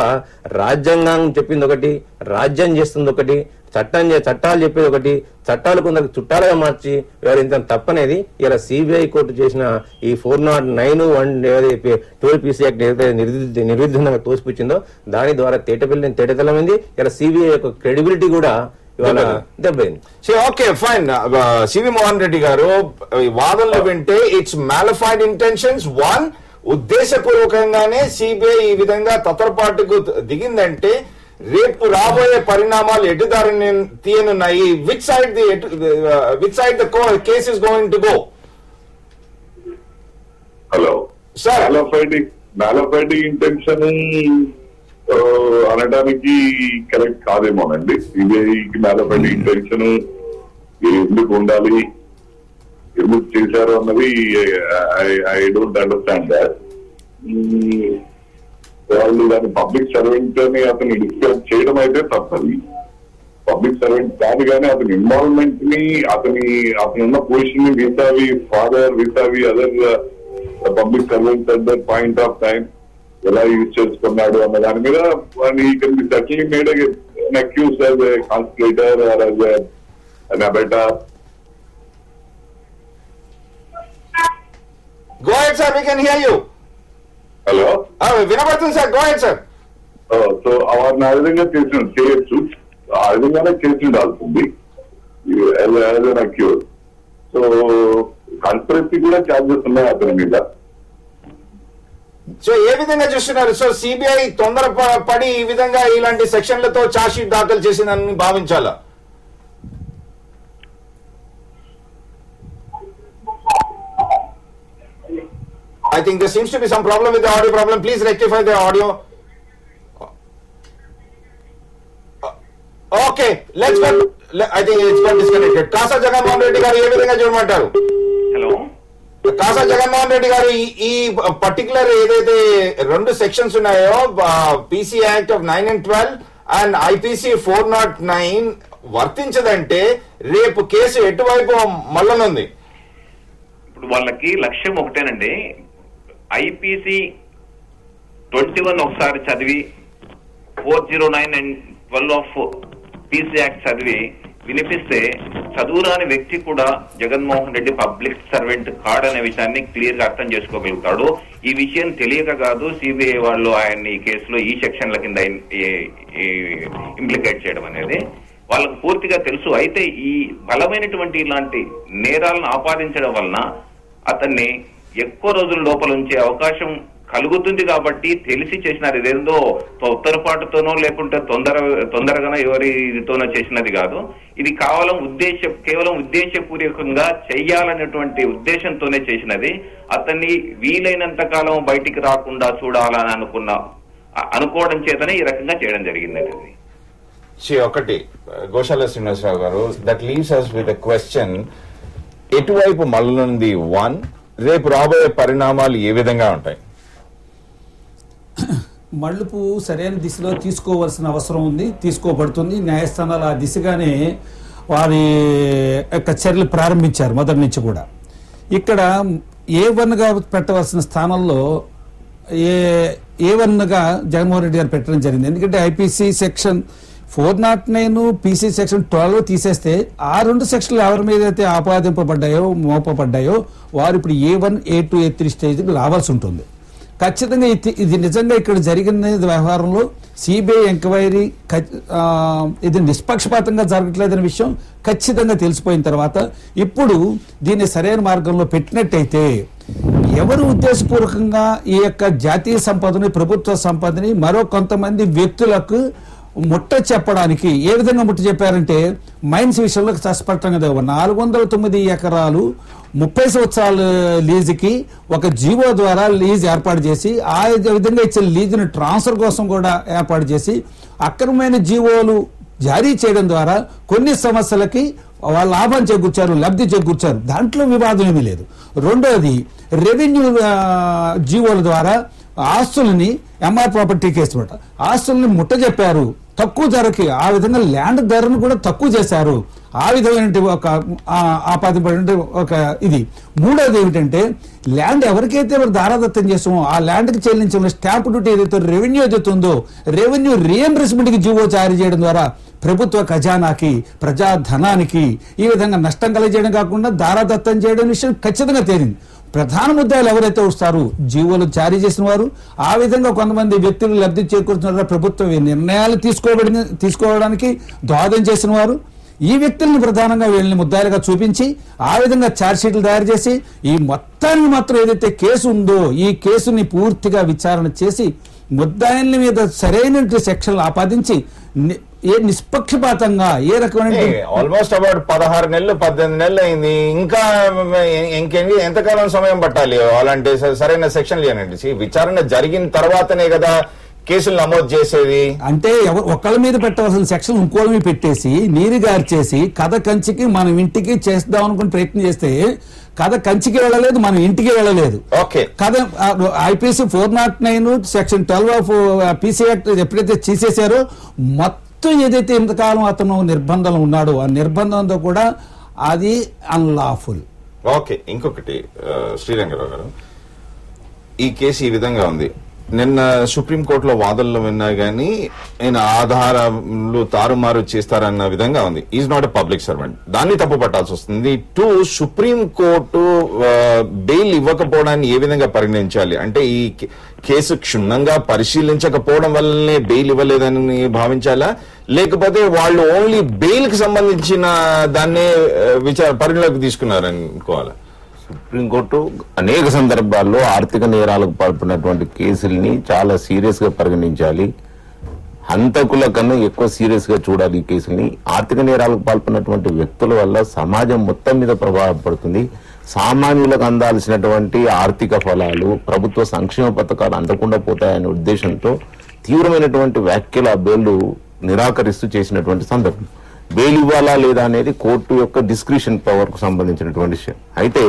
రాజ్యాంగం చెప్పింది ఒకటి రాజ్యం చేస్తుంది ఒకటి చట్టం చట్టాలు చెప్పేది ఒకటి చట్టాలు కొందరు చుట్టాలుగా మార్చి వివరించడం తప్పనేది ఇలా సిబిఐ కోర్టు చేసిన ఈ four naught nine one twelve PC act ఏదైతే నిర్వి- తోసిపుచ్చిందో దాని ద్వారా తేటపిల్లి తేటతెల్లమైంది ఇలా సిబిఐ యొక్క క్రెడిబిలిటీ కూడా ఇవాళ దెబ్బైంది so okay fine CV Mohan Reddy garu వాదనలు వింటే it's mala fide intentions one ఉద్దేశపూర్వకంగానే CBI ఈ విధంగా తొతరపాటుకు దిగిందంటే రేపు రాబోయే పరిణామాలు ఎటుదారిని తీయనున్నాయి. Which side the which side the case is going to go hello Sir. Mala fide mala fide intention అనడానికి కరెక్ట్ కాదేమోనండి. సిబిఐకి మ్యాలఫైడ్ ఇంటెన్షన్ ఎందుకు ఉండాలి ఎందుకు చేశారు అన్నది ఐ డోంట్ అండర్స్టాండ్ దాట్ వాళ్ళు దాని పబ్లిక్ సర్వెంట్ అని అతను డిస్కస్ చేయడం అయితే తప్పది. పబ్లిక్ సర్వెంట్ కాదు కానీ అతని ఇన్వాల్వ్మెంట్ని అతని అతను ఉన్న పొజిషన్ని vis-a-vis father vis-a-vis other public servant at that point of time ఎలా యూజ్ చేసుకున్నాడు అన్న దాని మీద ఈ can be certainly made accuse as a conspirator or as an abettor go ahead sir we can hear you hello వినబడుతుంది sir go ahead sir so వారిని ఆ విధంగా చేసి చేయొచ్చు ఆ విధంగానే చేసి ఉండాల్సింది అక్యూర్ సో కాన్స్పరెన్సీ కూడా ఛార్జెస్ ఉన్నాయి అతని మీద సో ఏ విధంగా చూస్తున్నారు? సో సిబిఐ తొందర పడి ఈ విధంగా ఇలాంటి సెక్షన్లతో చార్జ్షీట్ దాఖలు చేసిందని భావించాలా? I think the seems to be some problem with audio problem please rectify the audio okay let's I think it's disconnected Kasa Jaganmohan Reddy garu ఏ విధంగా చూడమంటారు? హలో కాసా జగన్మోహన్ రెడ్డి గారు ఈ పర్టికులర్ ఏదైతే రెండు సెక్షన్స్ ఉన్నాయో PC act of nine and twelve and IPC four naught nine వర్తించదంటే రేపు case ఎటువైపు మళ్ళనుంది? ఇప్పుడు వాళ్ళకి లక్ష్యం ఒకటేనండి. ఐపీసీ ట్వంటీ వన్ ఒకసారి చదివి four zero nine and twelve of PC act చదివి వినిపిస్తే చదువురాని వ్యక్తి కూడా జగన్మోహన్ రెడ్డి పబ్లిక్ సర్వెంట్ కార్డ్ అనే విషయాన్ని క్లియర్గా అర్థం చేసుకోగలుగుతాడు. ఈ విషయం తెలియక కాదు సిబిఐ వాళ్ళు ఆయన్ని ఈ కేసులో ఈ సెక్షన్ల కింద ఇంప్లికేట్ చేయడం అనేది వాళ్ళకు పూర్తిగా తెలుసు. అయితే ఈ బలమైనటువంటి ఇలాంటి నేరాలను ఆపాదించడం వలన అతన్ని ఎక్కువ రోజుల లోపల ఉంచే అవకాశం కలుగుతుంది కాబట్టి తెలిసి చేసినారు. ఇదేందో తొత్తరపాటుతోనో లేకుంటే తొందర తొందరగానో ఎవరితోనో చేసినది కాదు. ఇది కేవలం ఉద్దేశ కేవలం ఉద్దేశపూర్వకంగా చెయ్యాలనేటువంటి ఉద్దేశంతోనే చేసినది. అతన్ని వీలైనంత కాలం బయటికి రాకుండా చూడాలని అనుకున్న అనుకోవడం చేతనే ఈ రకంగా చేయడం జరిగింది శ్రీ ఒకటి Goshala Srinivasarao garu that leaves us with question ఎటువైపు మళ్ళనుంది వన్ రేపు రాబోయే పరిణామాలు ఏ విధంగా ఉంటాయి? మళ్ళుపు సరైన దిశలో తీసుకోవాల్సిన అవసరం ఉంది తీసుకోబడుతుంది. న్యాయస్థానాలు ఆ దిశగానే వారి యొక్క చర్యలు ప్రారంభించారు మొదటి నుంచి కూడా. ఇక్కడ ఏ వన్గా పెట్టవలసిన స్థానంలో ఏ ఏ వన్గా జగన్మోహన్ రెడ్డి గారు పెట్టడం జరిగింది. ఎందుకంటే IPC section four naught nine PC section twelve తీసేస్తే ఆ రెండు సెక్షన్లు ఎవరి మీద అయితే ఆపాదింపబడ్డాయో మోపబడ్డాయో వారు ఇప్పుడు A one A two A three స్టేజ్కి రావాల్సి ఉంటుంది. ఖచ్చితంగా ఇది ఇది నిజంగా ఇక్కడ జరిగిన వ్యవహారంలో సిబిఐ ఎంక్వైరీ ఇది నిష్పక్షపాతంగా జరగట్లేదనే విషయం ఖచ్చితంగా తెలిసిపోయిన తర్వాత ఇప్పుడు దీన్ని సరైన మార్గంలో పెట్టినట్టయితే ఎవరు ఉద్దేశపూర్వకంగా ఈ యొక్క జాతీయ సంపదని ప్రభుత్వ సంపదని మరో కొంతమంది వ్యక్తులకు ముట్ట చెప్పడానికి ఏ విధంగా ముట్ట చెప్పారంటే మైన్స్ విషయంలో స్పష్టంగా నాలుగు వందల తొమ్మిది ఎకరాలు ముప్పై సంవత్సరాల లీజుకి ఒక జీవో ద్వారా లీజ్ ఏర్పాటు చేసి ఆ విధంగా ఇచ్చిన లీజుని ట్రాన్స్ఫర్ కోసం కూడా ఏర్పాటు చేసి అక్రమమైన జీవోలు జారీ చేయడం ద్వారా కొన్ని సమస్యలకి వాళ్ళ లాభం చేకూర్చారు లబ్ధి చేకూర్చారు. దాంట్లో వివాదం ఏమీ లేదు. రెండోది రెవెన్యూ జీవోల ద్వారా ఆస్తుల్ని ఎంఆర్ ప్రాపర్టీ కేసు మాట ఆస్తుల్ని ముట్ట చెప్పారు తక్కువ ధరకి ఆ విధంగా ల్యాండ్ ధరను కూడా తక్కువ చేశారు. ఆ విధమైన ఒక ఆ- ఆపాదింపడిన ఒక ఇది. మూడోది ఏమిటంటే ల్యాండ్ ఎవరికైతే మనం దారాదత్తం చేస్తామో ఆ ల్యాండ్కి చెల్లించిన స్టాంప్ డ్యూటీ ఏదైతే రెవెన్యూ ఏదైతే ఉందో రెవెన్యూ రీఎంబర్స్మెంట్కి జీవో జారీ చేయడం ద్వారా ప్రభుత్వ ఖజానాకి ప్రజా ధనానికి ఈ విధంగా నష్టం కలిగజేయడం కాకుండా దారాదత్తం చేయడం విషయం ఖచ్చితంగా తేలింది. ప్రధాన ముద్దాయిలు ఎవరైతే వస్తారు జీవోలు జారీ చేసిన వారు ఆ విధంగా కొంతమంది వ్యక్తులు లబ్ధి చేకూరుతున్నారో ప్రభుత్వం ఈ నిర్ణయాలు తీసుకోబడిన తీసుకోవడానికి దోహదం చేసిన వారు ఈ వ్యక్తులను ప్రధానంగా వీళ్ళని ముద్దాయిలుగా చూపించి ఆ విధంగా ఛార్జ్షీట్లు తయారు చేసి ఈ మొత్తానికి మాత్రం ఏదైతే కేసు ఉందో ఈ కేసుని పూర్తిగా విచారణ చేసి ముద్దాయిల మీద సరైన సెక్షన్లు ఆపాదించి ఏ నిష్పక్షపాతంగా ఏ రకమైన ఆల్మోస్ట్ అబౌట్ పదహారు నెలలు పద్దెనిమిది నెలలు అయింది. ఇంకా ఇంకెంది ఎంతకాలం సమయం పట్టాలి? అలాంటి సరైన సెక్షన్లు ఏనండి See, విచారణ జరిగిన తర్వాతనే కదా కేసులు నమోదు చేసేది. అంటే ఎవరు ఒకళ్ళ మీద పెట్టవలసిన సెక్షన్ ఇంకోళ్ళ మీద పెట్టేసి నీరు గార్చేసి కథ కంచికి మనం ఇంటికి చేద్దాం అనుకుని ప్రయత్నం చేస్తే కథ కంచికి వెళ్ళలేదు మనం ఇంటికి వెళ్ళలేదు. ఓకే. కథ IPC four naught nine section twelve of PC act ఎప్పుడైతే తీసేశారో మొత్తం ఏదైతే ఇంతకాలం అతను నిర్బంధం ఉన్నాడో ఆ నిర్బంధంతో కూడా అది అన్లాఫుల్ ఓకే ఇంకొకటి శ్రీరంగరావు గారు. ఈ కేసు ఈ విధంగా ఉంది. నిన్న సుప్రీంకోర్టులో వాదనలు విన్నా గానీ ఆయన ఆధారాలు తారుమారు చేస్తారన్న విధంగా ఉంది. Is not a public servant దాన్ని తప్పు పట్టాల్సి వస్తుంది. టూ సుప్రీం కోర్టు బెయిల్ ఇవ్వకపోవడాన్ని ఏ విధంగా పరిగణించాలి? అంటే ఈ కేసు క్షుణ్ణంగా పరిశీలించకపోవడం వల్లనే బెయిల్ ఇవ్వలేదని భావించాలా? లేకపోతే వాళ్ళు ఓన్లీ బెయిల్కి సంబంధించిన దాన్నే విచార పరిగణలోకి తీసుకున్నారనుకోవాలా? సుప్రీంకోర్టు అనేక సందర్భాల్లో ఆర్థిక నేరాలకు పాల్పడినటువంటి కేసుల్ని చాలా సీరియస్గా పరిగణించాలి. హంతకుల కన్నా ఎక్కువ సీరియస్గా చూడాలి ఈ కేసుల్ని. ఆర్థిక నేరాలకు పాల్పడినటువంటి వ్యక్తుల వల్ల సమాజం మొత్తం మీద ప్రభావం పడుతుంది. సామాన్యులకు అందాల్సినటువంటి ఆర్థిక ఫలాలు ప్రభుత్వ సంక్షేమ పథకాలు అందకుండా పోతాయనే ఉద్దేశంతో తీవ్రమైనటువంటి వ్యాఖ్యలు ఆ బెయిల్ నిరాకరిస్తూ చేసినటువంటి సందర్భం. బెయిల్ ఇవ్వాలా లేదా అనేది కోర్టు యొక్క డిస్క్రిషన్ పవర్కు సంబంధించినటువంటి విషయం. అయితే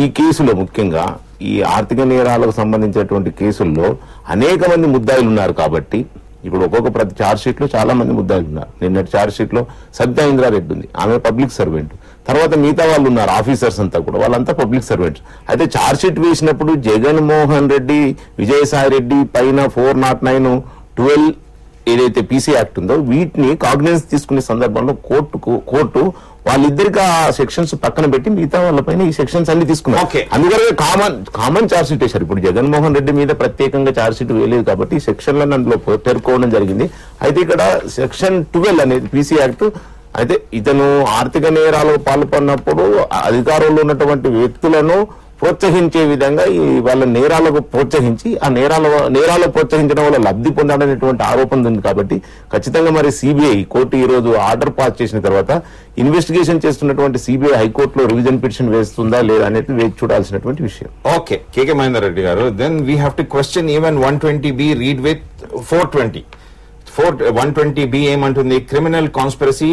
ఈ కేసులో ముఖ్యంగా ఈ ఆర్థిక నేరాలకు సంబంధించినటువంటి కేసుల్లో అనేక మంది ముద్దాయిలు ఉన్నారు కాబట్టి ఇప్పుడు ఒక్కొక్క ప్రతి ఛార్జ్ షీట్ చాలా మంది ముద్దాయిలు ఉన్నారు నిన్నటి ఛార్జ్ షీట్ సబితా ఇంద్రారెడ్డి ఉంది. ఆమె పబ్లిక్ సర్వెంట్ తర్వాత మిగతా వాళ్ళు ఉన్నారు ఆఫీసర్స్ అంతా కూడా. వాళ్ళంతా పబ్లిక్ సర్వెంట్స్. అయితే ఛార్జ్ షీట్ వేసినప్పుడు జగన్మోహన్ రెడ్డి విజయసాయి రెడ్డి పైన ఫోర్ నాట్ నైన్ ట్వెల్వ్ ఏదైతే పీసీ యాక్ట్ ఉందో వీటిని కాగ్నెన్స్ తీసుకునే సందర్భంలో కోర్టుకు కోర్టు వాళ్ళిద్దరికి ఆ సెక్షన్స్ పక్కన పెట్టి మిగతా వాళ్ళపైన ఈ సెక్షన్స్ అన్ని తీసుకున్నారు. అందుకనే కామన్ కామన్ ఛార్జ్ షీట్ వేశారు. ఇప్పుడు జగన్మోహన్ రెడ్డి మీద ప్రత్యేకంగా ఛార్జ్ షీట్ వేయలేదు కాబట్టి ఈ సెక్షన్లను అందులో పేర్కోవడం జరిగింది. అయితే ఇక్కడ సెక్షన్ ట్వెల్వ్ అనేది పీసీ యాక్ట్ అయితే ఇతను ఆర్థిక నేరాలు పాల్పడినప్పుడు అధికారంలో ఉన్నటువంటి వ్యక్తులను ప్రోత్సహించే విధంగా ఈ వాళ్ళ నేరాలకు ప్రోత్సహించి ఆ నేరాల నేరాలు ప్రోత్సహించడం వల్ల లబ్ధి పొందాడనేటువంటి ఆరోపణ ఉంది కాబట్టి ఖచ్చితంగా మరి సిబిఐ కోర్టు ఈ రోజు ఆర్డర్ పాస్ చేసిన తర్వాత ఇన్వెస్టిగేషన్ చేస్తున్నటువంటి సిబిఐ హైకోర్టులో రివిజన్ పిటిషన్ వేస్తుందా లేదా అనేది వేచి చూడాల్సినటువంటి విషయం. Okay KK Mahender Reddy garu. Then we have to question even one twenty B read with four twenty four one twenty B ఏమంటుంది? Criminal conspiracy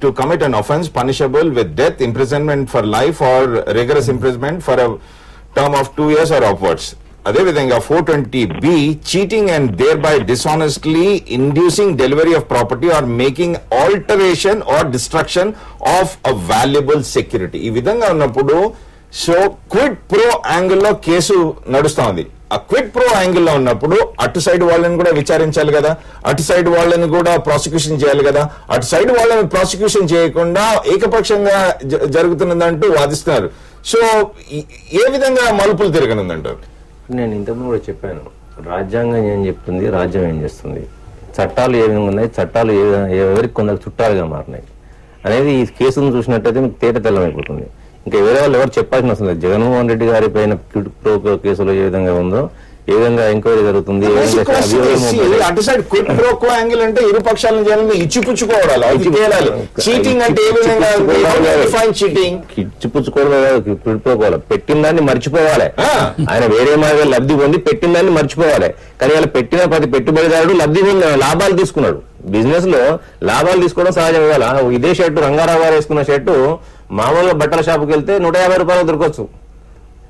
to commit an offense punishable with death, imprisonment for life or rigorous imprisonment for a term of two years or upwards. అదేవిధంగా four twenty B cheating and thereby dishonestly inducing delivery of property or making alteration or destruction of a valuable security ఈ విధంగా ఉన్నప్పుడు so quid pro యాంగిల్లో case నడుస్తా ఉంది ఆ quick pro యాంగిల్లో ఉన్నప్పుడు అటు సైడ్ వాళ్ళని కూడా విచారించాలి కదా అటు సైడ్ వాళ్ళని కూడా ప్రాసిక్యూషన్ చేయాలి కదా అటు సైడ్ వాళ్ళని ప్రాసిక్యూషన్ చేయకుండా ఏకపక్షంగా జ- జరుగుతున్నదంటూ వాదిస్తున్నారు. సో ఏ విధంగా మలుపులు తిరగనుందంటారు? నేను ఇంతకుముందు కూడా చెప్పాను. రాజ్యాంగం ఏం చెప్తుంది రాజ్యం ఏం చేస్తుంది? చట్టాలు ఏ విధంగా ఉన్నాయి చట్టాలు ఏ ఎవరికి కొందరు చుట్టాలుగా మారినాయి. అనేది ఈ కేసును చూసినట్టయితే మీకు తేట తెల్లమైపోతుంది ఇంకా వేరే వాళ్ళు ఎవరు చెప్పాల్సిన అవసరం లేదు. జగన్మోహన్ రెడ్డి గారి పైన క్విడ్ కేసులో ఏ విధంగా ఉందో ఏ విధంగా ఎంక్వైరీ జరుగుతుంది. అటు సైడ్ క్విడ్ ప్రోకో యాంగిల్ అంటే ఇరు పక్షాలను చేయాలని ఇచ్చిపుచ్చుకోవడాలి. అది తేలాలి చీటింగ్ అంటే ఏ విధంగా డిఫైన్ చీటింగ్ ఇచ్చిపుచ్చుకోవడం కాదు, పిడిపోవాలి పెట్టిన దాన్ని మర్చిపోవాలి. ఆయన వేరే మార్గం లబ్ధి పొంది పెట్టిన దాన్ని మర్చిపోవాలి. కానీ ఇలా పెట్టిన ప్రతి పెట్టుబడిదారుడు లబ్ధి పొంది లాభాలు తీసుకున్నాడు. బిజినెస్లో లాభాలు తీసుకోవడం సహజం ఇవాళ. ఇదే షర్టు రంగారావు గారు వేసుకున్న షర్టు మామూలుగా బట్టల షాపుకి వెళ్తే నూట యాభై రూపాయలు దొరకవచ్చు.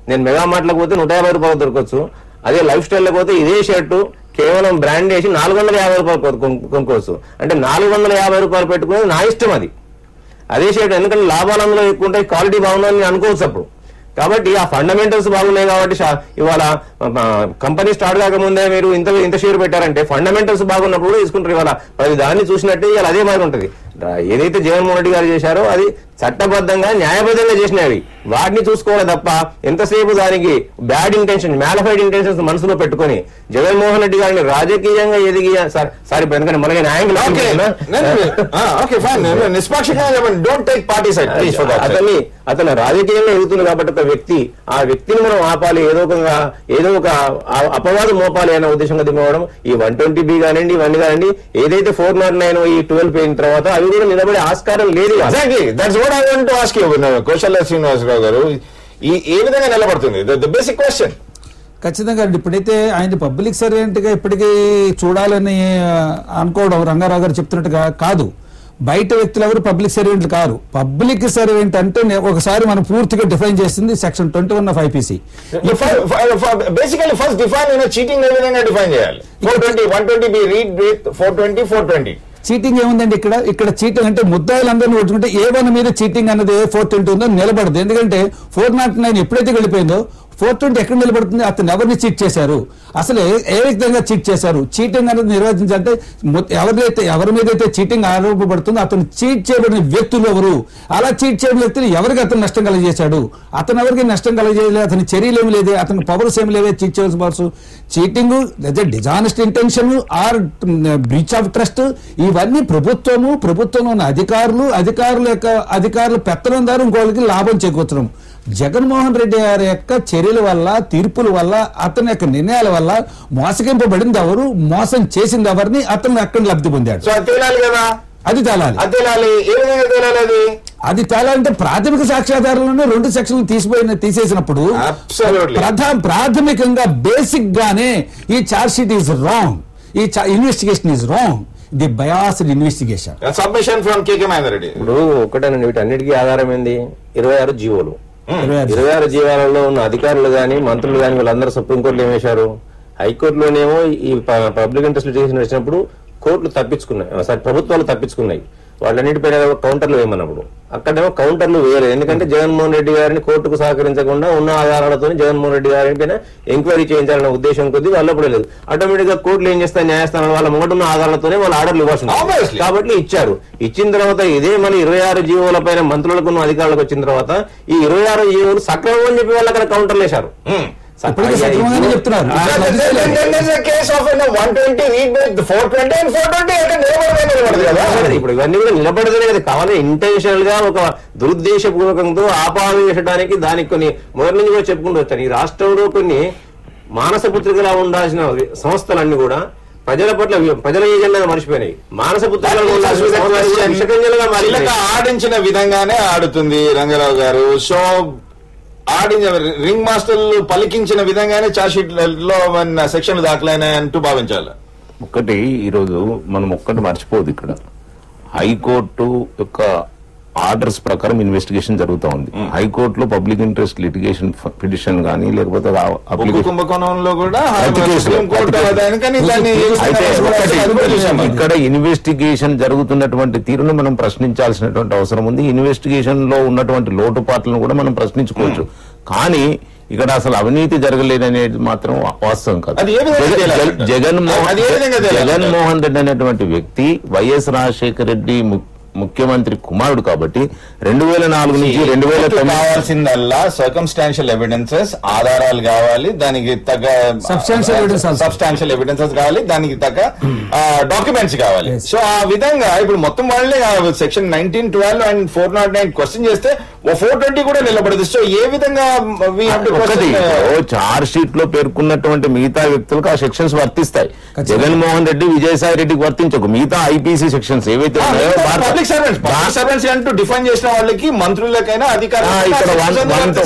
నేను మెగా మార్ట్లకు పోతే నూట యాభై రూపాయలు దొరకవచ్చు. అదే లైఫ్ స్టైల్లో పోతే ఇదే షర్టు కేవలం బ్రాండ్ వేసి నాలుగు వందల యాభై రూపాయలు కొనుక్కోవచ్చు. అంటే నాలుగు వందల యాభై రూపాయలు పెట్టుకునేది నా ఇష్టం అది. అదే షర్ట్ ఎందుకంటే లాభాలు అందులో ఎక్కువ ఉంటాయి క్వాలిటీ బాగుందని నేను అనుకోవచ్చు అప్పుడు. కాబట్టి ఆ ఫండమెంటల్స్ బాగున్నాయి కాబట్టి షా- ఇవాళ కంపెనీ స్టార్ట్ కాకముందే మీరు ఇంత ఇంత షేర్ పెట్టారంటే ఫండమెంటల్స్ బాగున్నప్పుడు కూడా తీసుకుంటారు. ఇవాళ అది దాన్ని చూసినట్టే ఇవాళ అదే మాదిరి ఉంటుంది. ఏదైతే జగన్మోహన్ రెడ్డి గారు చేశారో అది చట్టబద్ధంగా న్యాయబద్ధంగా చేసినవి. వాటిని చూసుకోవాలి తప్ప ఎంతసేపు దానికి బ్యాడ్ ఇంటెన్షన్ మ్యాలఫైడ్ ఇంటెన్షన్స్ మనసులో పెట్టుకొని జగన్మోహన్ రెడ్డి గారిని రాజకీయంగా ఎదిగి సార్ ఎందుకంటే మనకి న్యాయం నిష్పాక్షంగా డోంట్ టేక్ పార్టీ సైడ్ అతన్ని అతను రాజకీయంగా ఎదుగుతుంది కాబట్టి ఒక వ్యక్తి ఆ వ్యక్తిని మనం ఆపాలి. ఏదో ఒక ఏదో ఒక అపవాదం మోపాలి అనే ఉద్దేశంగా దిగవడం ఈ వన్ ట్వంటీ బి కానివ్వండి ఇవన్నీ కానివ్వండి ఏదైతే ఫోర్ నాట్ నైన్ ఈ ట్వెల్వ్ పోయిన తర్వాత అవి కూడా నిలబడే ఆస్కారం లేదు what I want to ask you Kaushalya Srinivasarao garu ఈ ఏ విధంగా నిలబడుతుంది? ద బేసిక్ క్వశ్చన్ ఖచ్చితంగా అండి. ఇప్పుడైతే ఆయన పబ్లిక్ సర్వెంట్గా ఇప్పటికీ చూడాలని అనుకోవడం రంగారావు గారు చెప్తున్నట్టుగా కాదు. బయట వ్యక్తులు ఎవరు పబ్లిక్ సర్వెంట్లు కారు. పబ్లిక్ సర్వెంట్ అంటే ఒకసారి మనం పూర్తిగా డిఫైన్ చేసింది section twenty one of IPC. Basically first define cheating ఏ విధంగా డిఫైన్ చేయాలి? Four twenty one twenty B read with four twenty four twenty cheating ఏముందండి ఇక్కడ? ఇక్కడ చీటింగ్ అంటే ముద్దాయిలందరినీ కొట్టుకుంటే ఏ వన్ మీద చీటింగ్ అన్నది ఏ ఫోర్ ట్వంటీ ఉందో నిలబడదు. ఎందుకంటే ఫోర్ నాట్ నైన్ ఎప్పుడైతే వెళ్ళిపోయిందో ఫోర్ ట్వంటీ ఎక్కడ నిలబడుతుంది? అతను ఎవరిని చీట్ చేశారు? అసలు ఏ- విధంగా చీట్ చేశారు? చీటింగ్ అనేది నిర్వచించాలంటే ఎవరిదైతే ఎవరైతే ఎవరి మీద అయితే చీటింగ్ ఆరోపబడుతుందో అతను చీట్ చేయబడిన వ్యక్తులు ఎవరు? అలా చీట్ చేయబడిన వ్యక్తులు ఎవరికి అతను నష్టం కలగజేశాడు? అతను ఎవరికి నష్టం కలగజేయలేదు అతని చర్యలు ఏమి లేదే? అతని పవర్స్ ఏమి లేవే చీట్ చేయవలసిన పవర్స్? చీటింగ్ లేదా dishonest intention or breach of trust ఇవన్నీ ప్రభుత్వము ప్రభుత్వంలో ఉన్న అధికారులు అధికారుల యొక్క అధికారులు పెత్తనందారు ఇంకోళ్ళకి లాభం చేకూర్చడం. జగన్మోహన్ రెడ్డి గారి యొక్క చర్యల వల్ల తీర్పుల వల్ల అతని యొక్క నిర్ణయాల వల్ల మోసగింపబడింది ఎవరు? మోసం చేసింది ఎవరిని? అతను అక్కడ లబ్ధి పొందాడు? సో అది తేలాలి కదా? అది తేలాలంటే ప్రాథమిక సాక్ష్యాధారాలను రెండు సెక్షన్లు తీసిపోయిన తీసేసినప్పుడు Absolutely. ప్రధా ప్రాథమికంగా బేసిక్ గానే ఈ చార్జ్ షీట్ ఈజ్ రాంగ్. ఈ investigation is wrong. The biased investigation. Submission from KK Mahender Reddy ఇప్పుడు ఒకటేనండి వీటన్నిటికీ ఆధారం ఏంది? ఇరవై ఆరు జీవోలు. ఇరవై ఆరు జీవాలలో ఉన్న అధికారులు గాని మంత్రులు గాని వీళ్ళందరూ సుప్రీంకోర్టులో ఏం వేశారు హైకోర్టులోనేమో ఈ పబ్లిక్ ఇంట్రెస్ట్ చేసిన వచ్చినప్పుడు కోర్టులు తప్పించుకున్నాయి. ప్రభుత్వాలు తప్పించుకున్నాయి. వాళ్ళన్నిటిపైన కౌంటర్లు వేయమన్నప్పుడు. అక్కడేమో కౌంటర్లు వేయలేదు. ఎందుకంటే జగన్మోహన్ రెడ్డి గారిని కోర్టుకు సహకరించకుండా ఉన్న ఆధారాలతో జగన్మోహన్ రెడ్డి గారి పైన ఎంక్వైరీ చేయించాలన్న ఉద్దేశం కొద్దీ వాళ్ళు అప్పుడు లేదు. ఆటోమేటిక్గా కోర్టులు ఏం చేస్తాయి? న్యాయస్థానం వాళ్ళ ముంగట ఉన్న ఆధారాలతోనే వాళ్ళు ఆర్డర్లు ఇవ్వాల్సి ఉంటుంది. Obviously. కాబట్టి ఇచ్చారు. ఇచ్చిన తర్వాత ఇదే మన ఇరవై ఆరు జీవోల పైన మంత్రులకు అధికారులకు వచ్చిన తర్వాత ఈ ఇరవై ఆరు జీవోలు సక్రమం అని చెప్పి వాళ్ళు అక్కడ కౌంటర్లు వేశారు ఇప్పుడు ఇవన్నీ కూడా నిలబడదనే కదా. కావాలి ఇంటెన్షనల్గా ఒక దురుద్దేశపూర్వకంతో ఆపాదించడానికి దానికి కొన్ని మొదటి నుంచి కూడా చెప్పుకుంటూ వచ్చాను. ఈ రాష్ట్రంలో కొన్ని మానస పుత్రికలా ఉండాల్సిన సంస్థలన్నీ కూడా ప్రజల పట్ల ప్రజల ఏజెండా మర్చిపోయినాయి. మానస పుత్రికలు. ఆడించిన విధంగానే ఆడుతుంది రంగారావు గారు. సో ఆడించిన రింగ్ మాస్టర్లు పలికించిన విధంగానే చార్జ్షీట్లో సెక్షన్లు దాఖలైనాయంటూ భావించాలి. ఒక్కటి ఈరోజు మనం ఒక్కటి మర్చిపోదు ఇక్కడ. హైకోర్టు యొక్క ఆర్డర్స్ ప్రకారం ఇన్వెస్టిగేషన్ జరుగుతూ ఉంది. హైకోర్టులో పబ్లిక్ ఇంట్రెస్ట్ లిటిగేషన్ పిటిషన్ కానీ లేకపోతే కుంభకోణంలో కూడా. ఇక్కడ ఇన్వెస్టిగేషన్ జరుగుతున్నటువంటి తీరును మనం ప్రశ్నించాల్సినటువంటి అవసరం ఉంది. ఇన్వెస్టిగేషన్లో ఉన్నటువంటి లోటుపాట్లను కూడా మనం ప్రశ్నించుకోవచ్చు. కానీ ఇక్కడ అసలు అవినీతి జరగలేదనేది మాత్రం వాస్తవం కాదు. జగన్మోహన్? జగన్మోహన్ రెడ్డి అనేటువంటి వ్యక్తి వైఎస్ రాజశేఖర రెడ్డి ముఖ్యమంత్రి కుమారుడు కాబట్టి రెండు వేల నాలుగు నుంచి రెండు వేల కావాల్సిందల్లా సర్కమ్స్టాన్షియల్ ఎవిడెన్సెస్ ఆధారాలు కావాలి దానికి తగ్గ. సబ్స్టాన్షియల్ ఎవిడెన్సెస్ కావాలి దానికి తగ్గ డాక్యుమెంట్స్ కావాలి. సో ఆ విధంగా ఇప్పుడు మొత్తం వాళ్ళే section nineteen twelve and four nought nine question చేస్తే ఫోర్ ట్వంటీ కూడా నిలబడదు సో ఏ విధంగా uh, చార్జ్ షీట్లో పేర్కొన్నటువంటి మిగతా వ్యక్తులకు ఆ సెక్షన్స్ వర్తిస్తాయి. జగన్మోహన్ రెడ్డి విజయసాయి రెడ్డికి వర్తించకు మిగతా ఐపీసీ సెక్షన్స్ ఏవైతే ఉన్నాయో పబ్లిక్ సర్వెంట్స్ పబ్లిక్ సర్వెంట్స్ అంటూ డిఫైన్ చేసిన వాళ్ళకి మంత్రులకైనా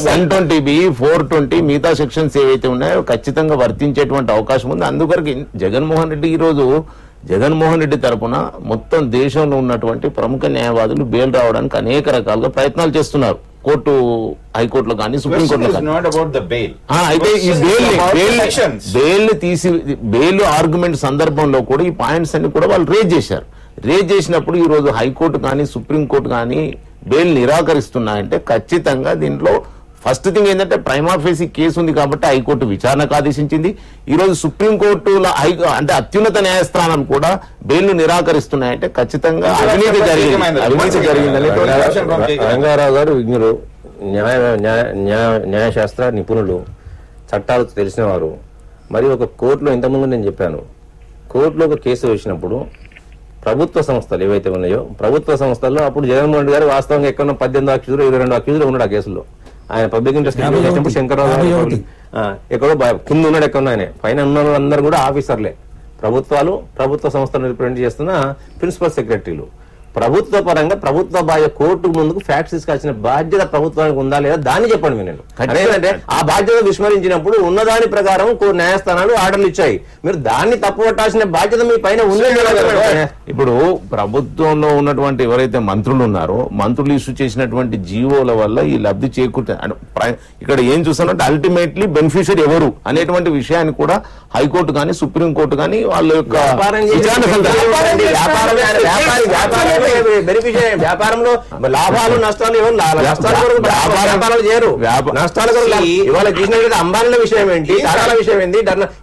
one twenty B four twenty మిగతా సెక్షన్స్ ఏవైతే ఉన్నాయో ఖచ్చితంగా వర్తించేటువంటి అవకాశం ఉంది. అందుకొరకు జగన్మోహన్ రెడ్డి ఈ రోజు జగన్మోహన్ రెడ్డి తరపున మొత్తం దేశంలో ఉన్నటువంటి ప్రముఖ న్యాయవాదులు బెయిల్ రావడానికి అనేక రకాలుగా ప్రయత్నాలు చేస్తున్నారు. కోర్టు హైకోర్టులో కానీ సుప్రీంకోర్టులో అయితే ఈ బెయిల్ బెయిల్ బెయిల్ తీసి బెయిల్ ఆర్గ్యుమెంట్ సందర్భంలో కూడా ఈ పాయింట్స్ అన్ని కూడా వాళ్ళు రేజ్ చేశారు. రేజ్ చేసినప్పుడు ఈ రోజు హైకోర్టు కానీ సుప్రీంకోర్టు కానీ బెయిల్ నిరాకరిస్తున్నాయంటే ఖచ్చితంగా దీంట్లో ఫస్ట్ థింగ్ ఏంటంటే ప్రైమాఫేసి కేసు ఉంది కాబట్టి హైకోర్టు విచారణకు ఆదేశించింది. ఈ రోజు సుప్రీంకోర్టుల హై అంటే అత్యున్నత న్యాయస్థానం కూడా బెయిల్ నిరాకరిస్తున్నాయంటే ఖచ్చితంగా అవినీతి జరిగింది. అవినీతి జరిగిందని రంగారావు గారు విజ్ఞులు న్యాయ న్యాయ- న్యాయ- న్యాయశాస్త్ర నిపుణులు చట్టాలు తెలిసినవారు మరి ఒక కోర్టులో ఇంతకుముందు నేను చెప్పాను. కోర్టులో ఒక కేసు వేసినప్పుడు ప్రభుత్వ సంస్థలు ఏవైతే ఉన్నాయో ప్రభుత్వ సంస్థల్లో అప్పుడు జగన్మోహన్ రెడ్డి గారు వాస్తవంగా ఎక్కడో పద్దెనిమిది అక్యూజులు ఇరవై రెండు అక్యూజులు ఉన్నాడు ఆ కేసులో. ఆయన పబ్లిక్ ఇంట్రెస్ట్. చేసినప్పుడు శంకర్రావు ఎక్కడో కింద ఉన్నాడు ఎక్కడ ఆయన. పైన ఉన్న వాళ్ళందరూ కూడా ఆఫీసర్లే. ప్రభుత్వాలు ప్రభుత్వ సంస్థలు రిప్రజెంట్ చేస్తున్న ప్రిన్సిపల్ సెక్రటరీలు ప్రభుత్వ పరంగా ప్రభుత్వ బాధ్యత కోర్టు ముందుకు ఫ్యాక్ట్స్ తీసుకొచ్చిన బాధ్యత ప్రభుత్వానికి ఉందా లేదా దాన్ని చెప్పండి నేను. అదేంటంటే ఆ బాధ్యత విస్మరించినప్పుడు ఉన్నదాని ప్రకారం న్యాయస్థానాలు ఆర్డర్లు ఇచ్చాయి. మీరు దాన్ని తప్పు పట్టాల్సిన బాధ్యత మీ పైన ఉంది ఇప్పుడు ప్రభుత్వంలో ఉన్నటువంటి ఎవరైతే మంత్రులు ఉన్నారో మంత్రులు ఇష్యూ చేసినటువంటి జీవోల వల్ల ఈ లబ్ధి చేకూర్చ ఇక్కడ ఏం చూస్తానంటే అల్టిమేట్లీ బెనిఫిషియరీ ఎవరు అనేటువంటి విషయాన్ని కూడా హైకోర్టు కానీ సుప్రీం కోర్టు కానీ వాళ్ళ యొక్క బెనిఫిషియరీ వ్యాపారంలో లాభాలు నష్టాలు వ్యాపారాలు చేయరు. నష్టాల ఇవాళ అంబానీల విషయం ఏంటి? టాటాల విషయం ఏంటి?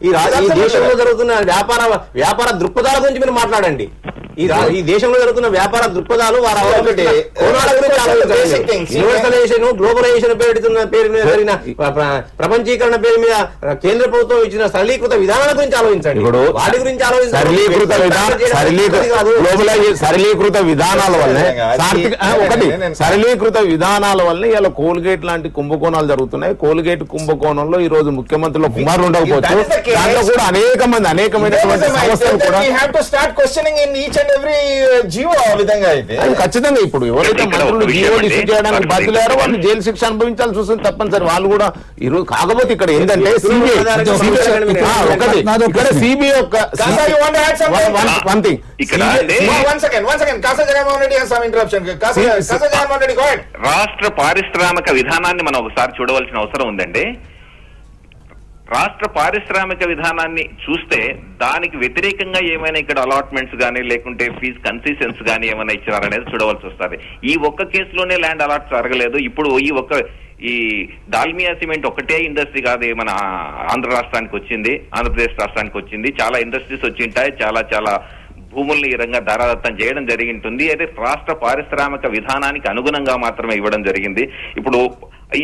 ఈ దేశంలో జరుగుతున్న వ్యాపార వ్యాపార దృక్పథాల గురించి మీరు మాట్లాడండి. ఈ దేశంలో జరుగుతున్న వ్యాపార దృక్పథాలు వారు. యూనివర్సలైజేషన్ గ్లోబలైజేషన్ పెడుతున్న పేరు మీద జరిగిన ప్ర- ప్ర- ప్రపంచీకరణ పేరు మీద కేంద్ర ప్రభుత్వం ఇచ్చిన సరళీకృత విధానాల గురించి ఆలోచించండి. వాటి గురించి ఆలోచించండి. సరళీకృత విధానాల వల్లే సార్థిక ఆ, ఒకటి. సరళీకృత విధానాల వల్లే ఇలా కోల్గేట్ లాంటి కుంభకోణాలు జరుగుతున్నాయి. కోల్గేట్ కుంభకోణంలో ఈ రోజు ముఖ్యమంత్రుల కుమారులు ఉండకపోవచ్చు. దాంట్లో కూడా అనేక మంది అనేకమైనటువంటి సంస్థలు కూడా start questioning in each and every GO ఆ విధంగా అయితే. అది ఖచ్చితంగా ఇప్పుడు ఎవరైతే మంత్రులు జీవోలు. ఇష్యూ చేయడానికి బాధ్యులారో వాళ్ళు జైలు శిక్ష అనుభవించాల్సి వస్తుంది తప్పనిసరి. వాళ్ళు కూడా ఈరోజు కాకపోతే ఇక్కడ ఏంటంటే సిబిఐ ఒకటి. ఇక్కడ. సిబిఐ యొక్క? One thing one second one second రాష్ట్ర పారిశ్రామిక విధానాన్ని మనం ఒకసారి చూడవలసిన అవసరం ఉందండి. రాష్ట్ర పారిశ్రామిక విధానాన్ని చూస్తే దానికి వ్యతిరేకంగా ఏమైనా ఇక్కడ అలాట్మెంట్స్ కానీ లేకుంటే ఫీజు కన్సెషన్స్ కానీ ఏమైనా ఇచ్చారనేది చూడవలసి వస్తుంది. ఈ ఒక్క కేసులోనే ల్యాండ్ అలాట్ జరగలేదు. ఇప్పుడు ఈ ఒక్క ఈ దాల్మియా సిమెంట్ ఒకటే ఇండస్ట్రీ కాదు మన ఆంధ్ర రాష్ట్రానికి వచ్చింది ఆంధ్రప్రదేశ్ రాష్ట్రానికి వచ్చింది. చాలా ఇండస్ట్రీస్ వచ్చి ఉంటాయి చాలా చాలా భూముల్ని ఈ రంగా ధారాదత్తం చేయడం జరిగింటుంది. అయితే రాష్ట్ర పారిశ్రామిక విధానానికి అనుగుణంగా మాత్రమే ఇవ్వడం జరిగింది. ఇప్పుడు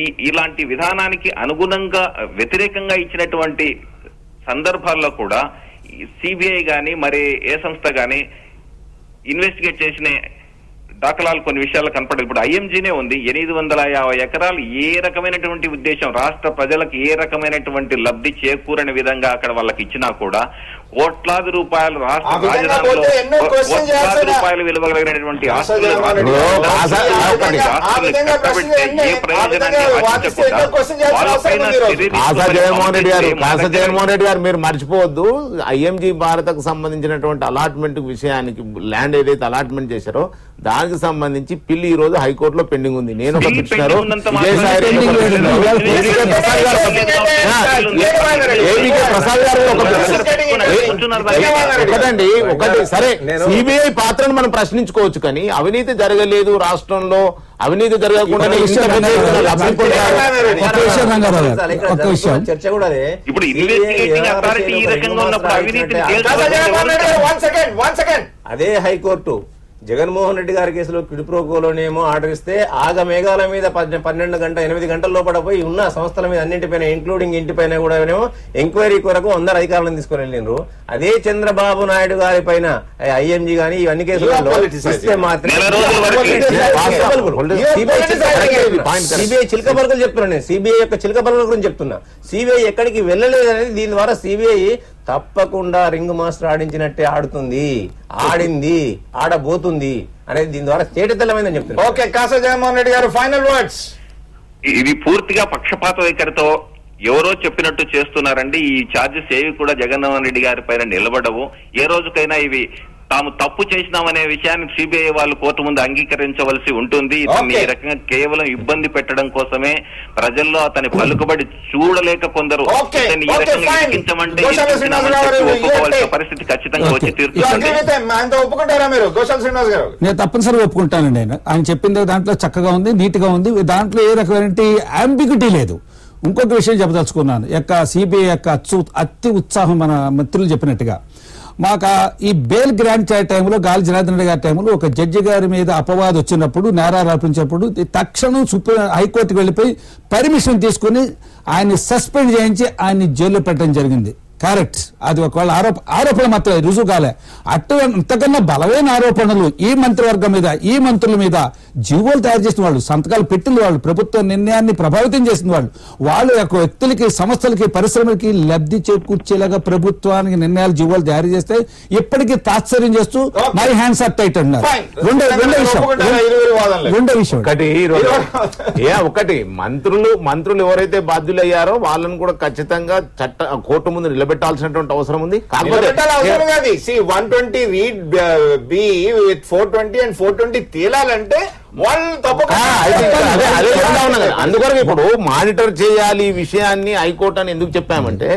ఈ ఇలాంటి విధానానికి అనుగుణంగా వ్యతిరేకంగా ఇచ్చినటువంటి సందర్భాల్లో కూడా సిబిఐ గాని మరి ఏ సంస్థ గాని ఇన్వెస్టిగేట్ చేసిన దాఖలాలు కొన్ని విషయాలు కనపడదు ఇప్పుడు ఐఎంజీనే ఉంది. ఎనిమిది వందల యాభై ఎకరాలు ఏ రకమైనటువంటి ఉద్దేశం? రాష్ట్ర ప్రజలకు ఏ రకమైనటువంటి లబ్ధి చేకూరని విధంగా అక్కడ వాళ్ళకి ఇచ్చినా కూడా కోట్లాది రూపాయలు రాష్ట్ర రాజధానిలో కోట్లాది రూపాయలు విలువ కలిగినటువంటి అసలు ఆస్తులు గారు ఏ ప్రయోజనాన్ని ఆశించకుండా జగన్మోహన్ రెడ్డి మీరు మర్చిపోవద్దు. ఐఎంజీ భారతకు సంబంధించినటువంటి అలాట్మెంట్ విషయానికి ల్యాండ్ ఏదైతే అలాట్మెంట్ చేశారో దానికి సంబంధించి పిల్లి ఈ రోజు హైకోర్టులో పెండింగ్ ఉంది. నేను ఒక ఏవికే ప్రసాద్ గారు. ఒకటండి. ఒకటి సరే సిబిఐ పాత్రను మనం ప్రశ్నించుకోవచ్చు కానీ అవినీతి జరగలేదు రాష్ట్రంలో. అవినీతి జరగకుండా చర్చ కూడా ఇప్పుడు సెకండ్ అదే హైకోర్టు. జగన్మోహన్ రెడ్డి గారి కేసులో కిడుప్రోకోలోనేమో ఆర్డర్ ఇస్తే ఆగ మేఘాల మీద పన్నె- పన్నెండు గంట ఎనిమిది గంటల లోపల పోయి ఉన్న సంస్థల మీద అన్నింటిపైన ఇంక్లూడింగ్ ఇంటిపైన కూడా ఏమో ఎంక్వైరీ కొరకు అందరు అధికారులను తీసుకొని వెళ్ళిండ్రు అదే చంద్రబాబు నాయుడు గారి పైన ఐఎంజీ గానీ ఇవన్నీ కేసులలో సిబిఐ చిలక పలుకులు చెప్తున్నా నేను. సిబిఐ యొక్క చిలక గురించి చెప్తున్నా. సిబిఐ ఎక్కడికి వెళ్ళలేదు అనేది దీని ద్వారా సిబిఐ తప్పకుండా రింగ్ మాస్టర్ ఆడించినట్టే ఆడుతుంది. ఆడింది ఆడబోతుంది అనేది దీని ద్వారా తేటతెల్లమైందని చెప్తున్నా ఓకే కాసా జగన్మోహన్ రెడ్డి గారు ఫైనల్ వర్డ్స్. ఇది పూర్తిగా పక్షపాత వైఖరితో ఎవరో చెప్పినట్టు చేస్తున్నారండి. ఈ ఛార్జెస్ ఏవి కూడా జగన్మోహన్ రెడ్డి గారి పైన నిలబడవు. ఏ రోజుకైనా ఇవి తాము తప్పు చేసినామనే విషయాన్ని సిబిఐ వాళ్ళు కోర్టు ముందు అంగీకరించవలసి ఉంటుంది. ఇతన్ని. ఈ రకంగా కేవలం ఇబ్బంది పెట్టడం కోసమే ప్రజల్లో అతని పలుకుబడి చూడలేక కొందరు ఈ రకంగా. ఇరికించమంటే ఒప్పుకోవాల్సిన పరిస్థితి ఖచ్చితంగా వచ్చి. తీరుతుంది నేను తప్పనిసరిగా ఒప్పుకుంటానండి ఆయన ఆయన చెప్పింది దాంట్లో చక్కగా ఉంది నీట్గా ఉంది. దాంట్లో ఏ రకమైన అంబిగ్యూటీ లేదు. ఇంకొక విషయం చెప్పదలుచుకున్నాను. యొక్క సిబిఐ యొక్క అచ్చు అతి ఉత్సాహం మన మిత్రులు చెప్పినట్టుగా మాకు ఈ బెయిల్ గ్రాంట్ చేయ టైంలో గాలి జనార్దన్ రెడ్డి గారి టైంలో ఒక జడ్జి గారి మీద అపవాదం వచ్చినప్పుడు నేరాలు అర్పించినప్పుడు తక్షణం సుప్రీం హైకోర్టుకు వెళ్ళిపోయి పర్మిషన్ తీసుకుని ఆయన్ని సస్పెండ్ చేయించి ఆయన్ని జైల్లో పెట్టడం జరిగింది. కరెక్ట్ అది ఒకవేళ ఆరోప ఆరోపణ మాత్రమే రుజువు కాలే. అటు అంతకన్నా బలమైన ఆరోపణలు ఈ మంత్రివర్గం మీద ఈ మంత్రుల మీద జీవోలు తయారు చేసిన వాళ్ళు సంతకాలు పెట్టిన వాళ్ళు ప్రభుత్వ నిర్ణయాన్ని ప్రభావితం చేసిన వాళ్ళు వాళ్ళు యొక్క వ్యక్తులకి సంస్థలకి పరిశ్రమలకి లబ్ధి చేకూర్చేలాగా ప్రభుత్వానికి నిర్ణయాలు జీవోలు తయారు చేస్తే ఇప్పటికీ తాత్సర్యం చేస్తూ. మై హ్యాండ్స్ అప్ టైట్ అన్నారు Fine. రెండో రెండో విషయం? రెండో ఒకటి ఈరోజు ఏ ఒకటి మంత్రులు మంత్రులు ఎవరైతే బాధ్యులయ్యారో వాళ్ళని కూడా ఖచ్చితంగా చట్ట కోర్టు ముందు నిలబెట్టాల్సినటువంటి అవసరం ఉంది. కాకపోతే read B with four twenty and four twenty తేలాలంటే ఇప్పుడు మానిటర్ చేయాలి ఈ విషయాన్ని హైకోర్టు అని ఎందుకు చెప్పామంటే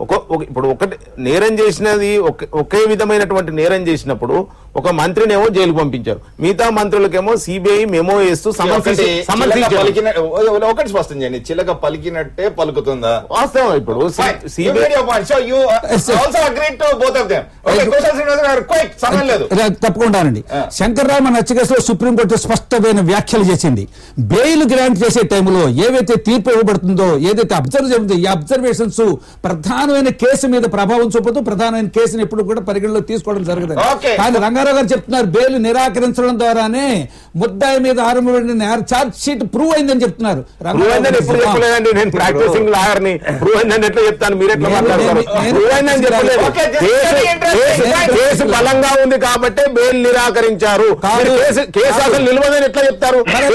ఒక ఇప్పుడు ఒకటి నేరం చేసినది ఒక- ఒకే విధమైనటువంటి నేరం చేసినప్పుడు ఒక మంత్రినేమో జైలుకు పంపించారు. మిగతా మంత్రులకేమో సిబిఐ మెమో వేస్తూ ఒకటి స్పష్టం చేయండి. చిలక పలికినట్టే పలుకుతుందా? వాస్తవం ఇప్పుడు. రా- తప్పకుండానండి ఆ. శంకర్రామన్ హత్య కేసులో సుప్రీంకోర్టు స్పష్టమైన వ్యాఖ్యలు చేసింది. బెయిల్ గ్రాంట్ చేసే టైంలో ఏవైతే తీర్పు ఇవ్వబడుతుందో ఏదైతే అబ్జర్వ్ చేస్తుందో ఈ అబ్జర్వేషన్స్ ప్రధానమైన కేసు మీద ప్రభావం చూపుతూ ప్రధానమైన కేసుని ఎప్పుడు కూడా పరిగణలో తీసుకోవడం జరగదు. కానీ రంగారావు గారు చెప్తున్నారు బెయిల్ నిరాకరించడం ద్వారానే ముద్దాయి మీద ఆరంభమైన ఛార్జ్ షీట్ ప్రూవ్ అయిందని చెప్తున్నారు. కేసు- బలంగా ఉంది కాబట్టి బెయిల్ నిరాకరించారు. కేసు అసలు నిలవదని ఎట్లా చెప్తారు? మరి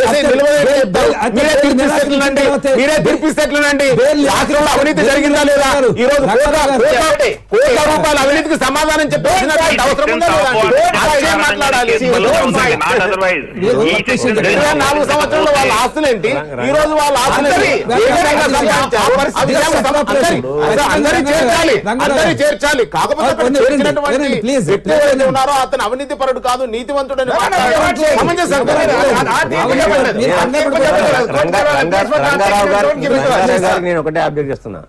తీర్పిస్తే మీరే తీర్పిస్తే అవినీతి జరిగిందా లేదా. ఈ రోజు కోట్ల- రూపాయల అవినీతికి సమాధానం చెప్పాల్సినటువంటి అవసరం మాట్లాడాలి నాలుగు సంవత్సరాల్లో వాళ్ళ ఆస్తులేంటి ఈ రోజు వాళ్ళ ఆస్తులేంటి ఏ విధంగా సంపాదించారు? ఆ విషయాలు అందరి- చేర్చాలి అందరినీ చేర్చాలి కాకపోతే. ఉన్నారో అతను అవినీతి పరుడు కాదు నీతివంతుడని సమంజసం నేను ఒకటే అబ్జెక్ట్ చేస్తున్నా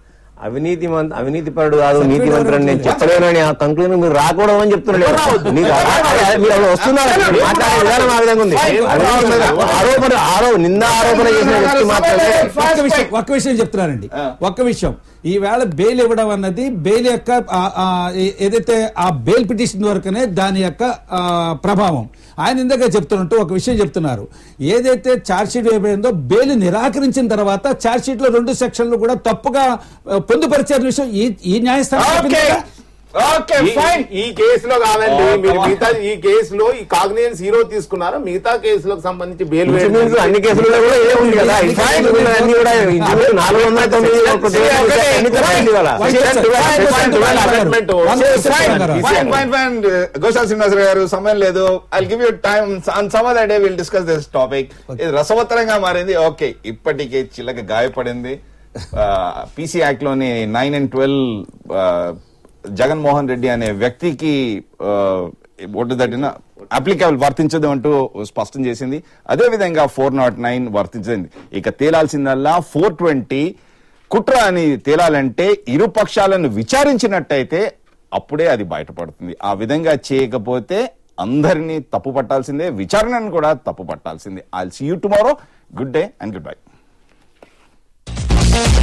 అవినీతి మంత- అవినీతి పరుడు కాదు నీతి మంత్రి అని నేను చెప్పలేనని ఆ కంక్లూజన్ మీరు రాకూడదు అని చెప్తున్నాను మీరు అలా వస్తున్నారు. మాట్లాడే విధానం ఆ విధంగా ఉంది. ఆరోపణ ఆరో నింద ఆరోపణ చేసిన వ్యక్తి మాత్రమే ఒక్క విషయం ఒక్క విషయం చెప్తున్నానండి. ఒక్క విషయం. ఈవేళ బెయిల్ ఇవ్వడం అన్నది బెయిల్ యొక్క ఏదైతే ఆ బెయిల్ పిటిషన్ వరకునే దాని యొక్క ప్రభావం. ఆయన ఇందాక చెప్తున్నట్టు ఒక విషయం చెప్తున్నారు. ఏదైతే ఛార్జ్ షీట్ అయిపోయిందో బెయిల్ నిరాకరించిన తర్వాత ఛార్జ్ షీట్లో రెండు సెక్షన్లు కూడా తప్పుగా పొందుపరిచే విషయం ఈ ఈ న్యాయస్థానం? ఓకే ఈ- ఫైన్ ఈ కేసులో కాదండి Oh, మీరు. మిగతా ఈ కేసులో ఈ కాగ్నియన్స్ హీరో తీసుకున్నారా మిగతా కేసులకు సంబంధించి బెయిల్ అన్ని కేసులలో కూడా ఇదే ఉంది కదా ఈ కేసులు కూడా అన్ని కూడా ఇంచుమించు నాలుగు వందల తొమ్మిది ఒకటి ఎన్ని తరగతి ఇవాళ? Why Section sir? 12, Why section sir? 12 Why sir? amendment. One Section second, 12. sir. Fine fine fine Goshal Srinivasarao garu సమయం లేదు I give you time on some other day will discuss this topic ఇది రసవత్తరంగా మారింది okay ఇప్పటికే చిల్లక గాయపడింది PC యాక్ట్లోని nine and twelve Jaganmohan Reddy అనే వ్యక్తికి ఓటు దట్టిన అప్లికబుల్ వర్తించదు అంటూ స్పష్టం చేసింది. అదే విధంగా ఫోర్ నాట్ నైన్ వర్తించింది. ఇక తేలాల్సిందల్లా ఫోర్ ట్వంటీ కుట్ర అని తేలాలంటే ఇరు పక్షాలను విచారించినట్టయితే అప్పుడే అది బయటపడుతుంది. ఆ విధంగా చేయకపోతే అందరినీ తప్పు పట్టాల్సిందే విచారణను కూడా తప్పు పట్టాల్సిందే I see you tomorrow good day and goodbye Thank you.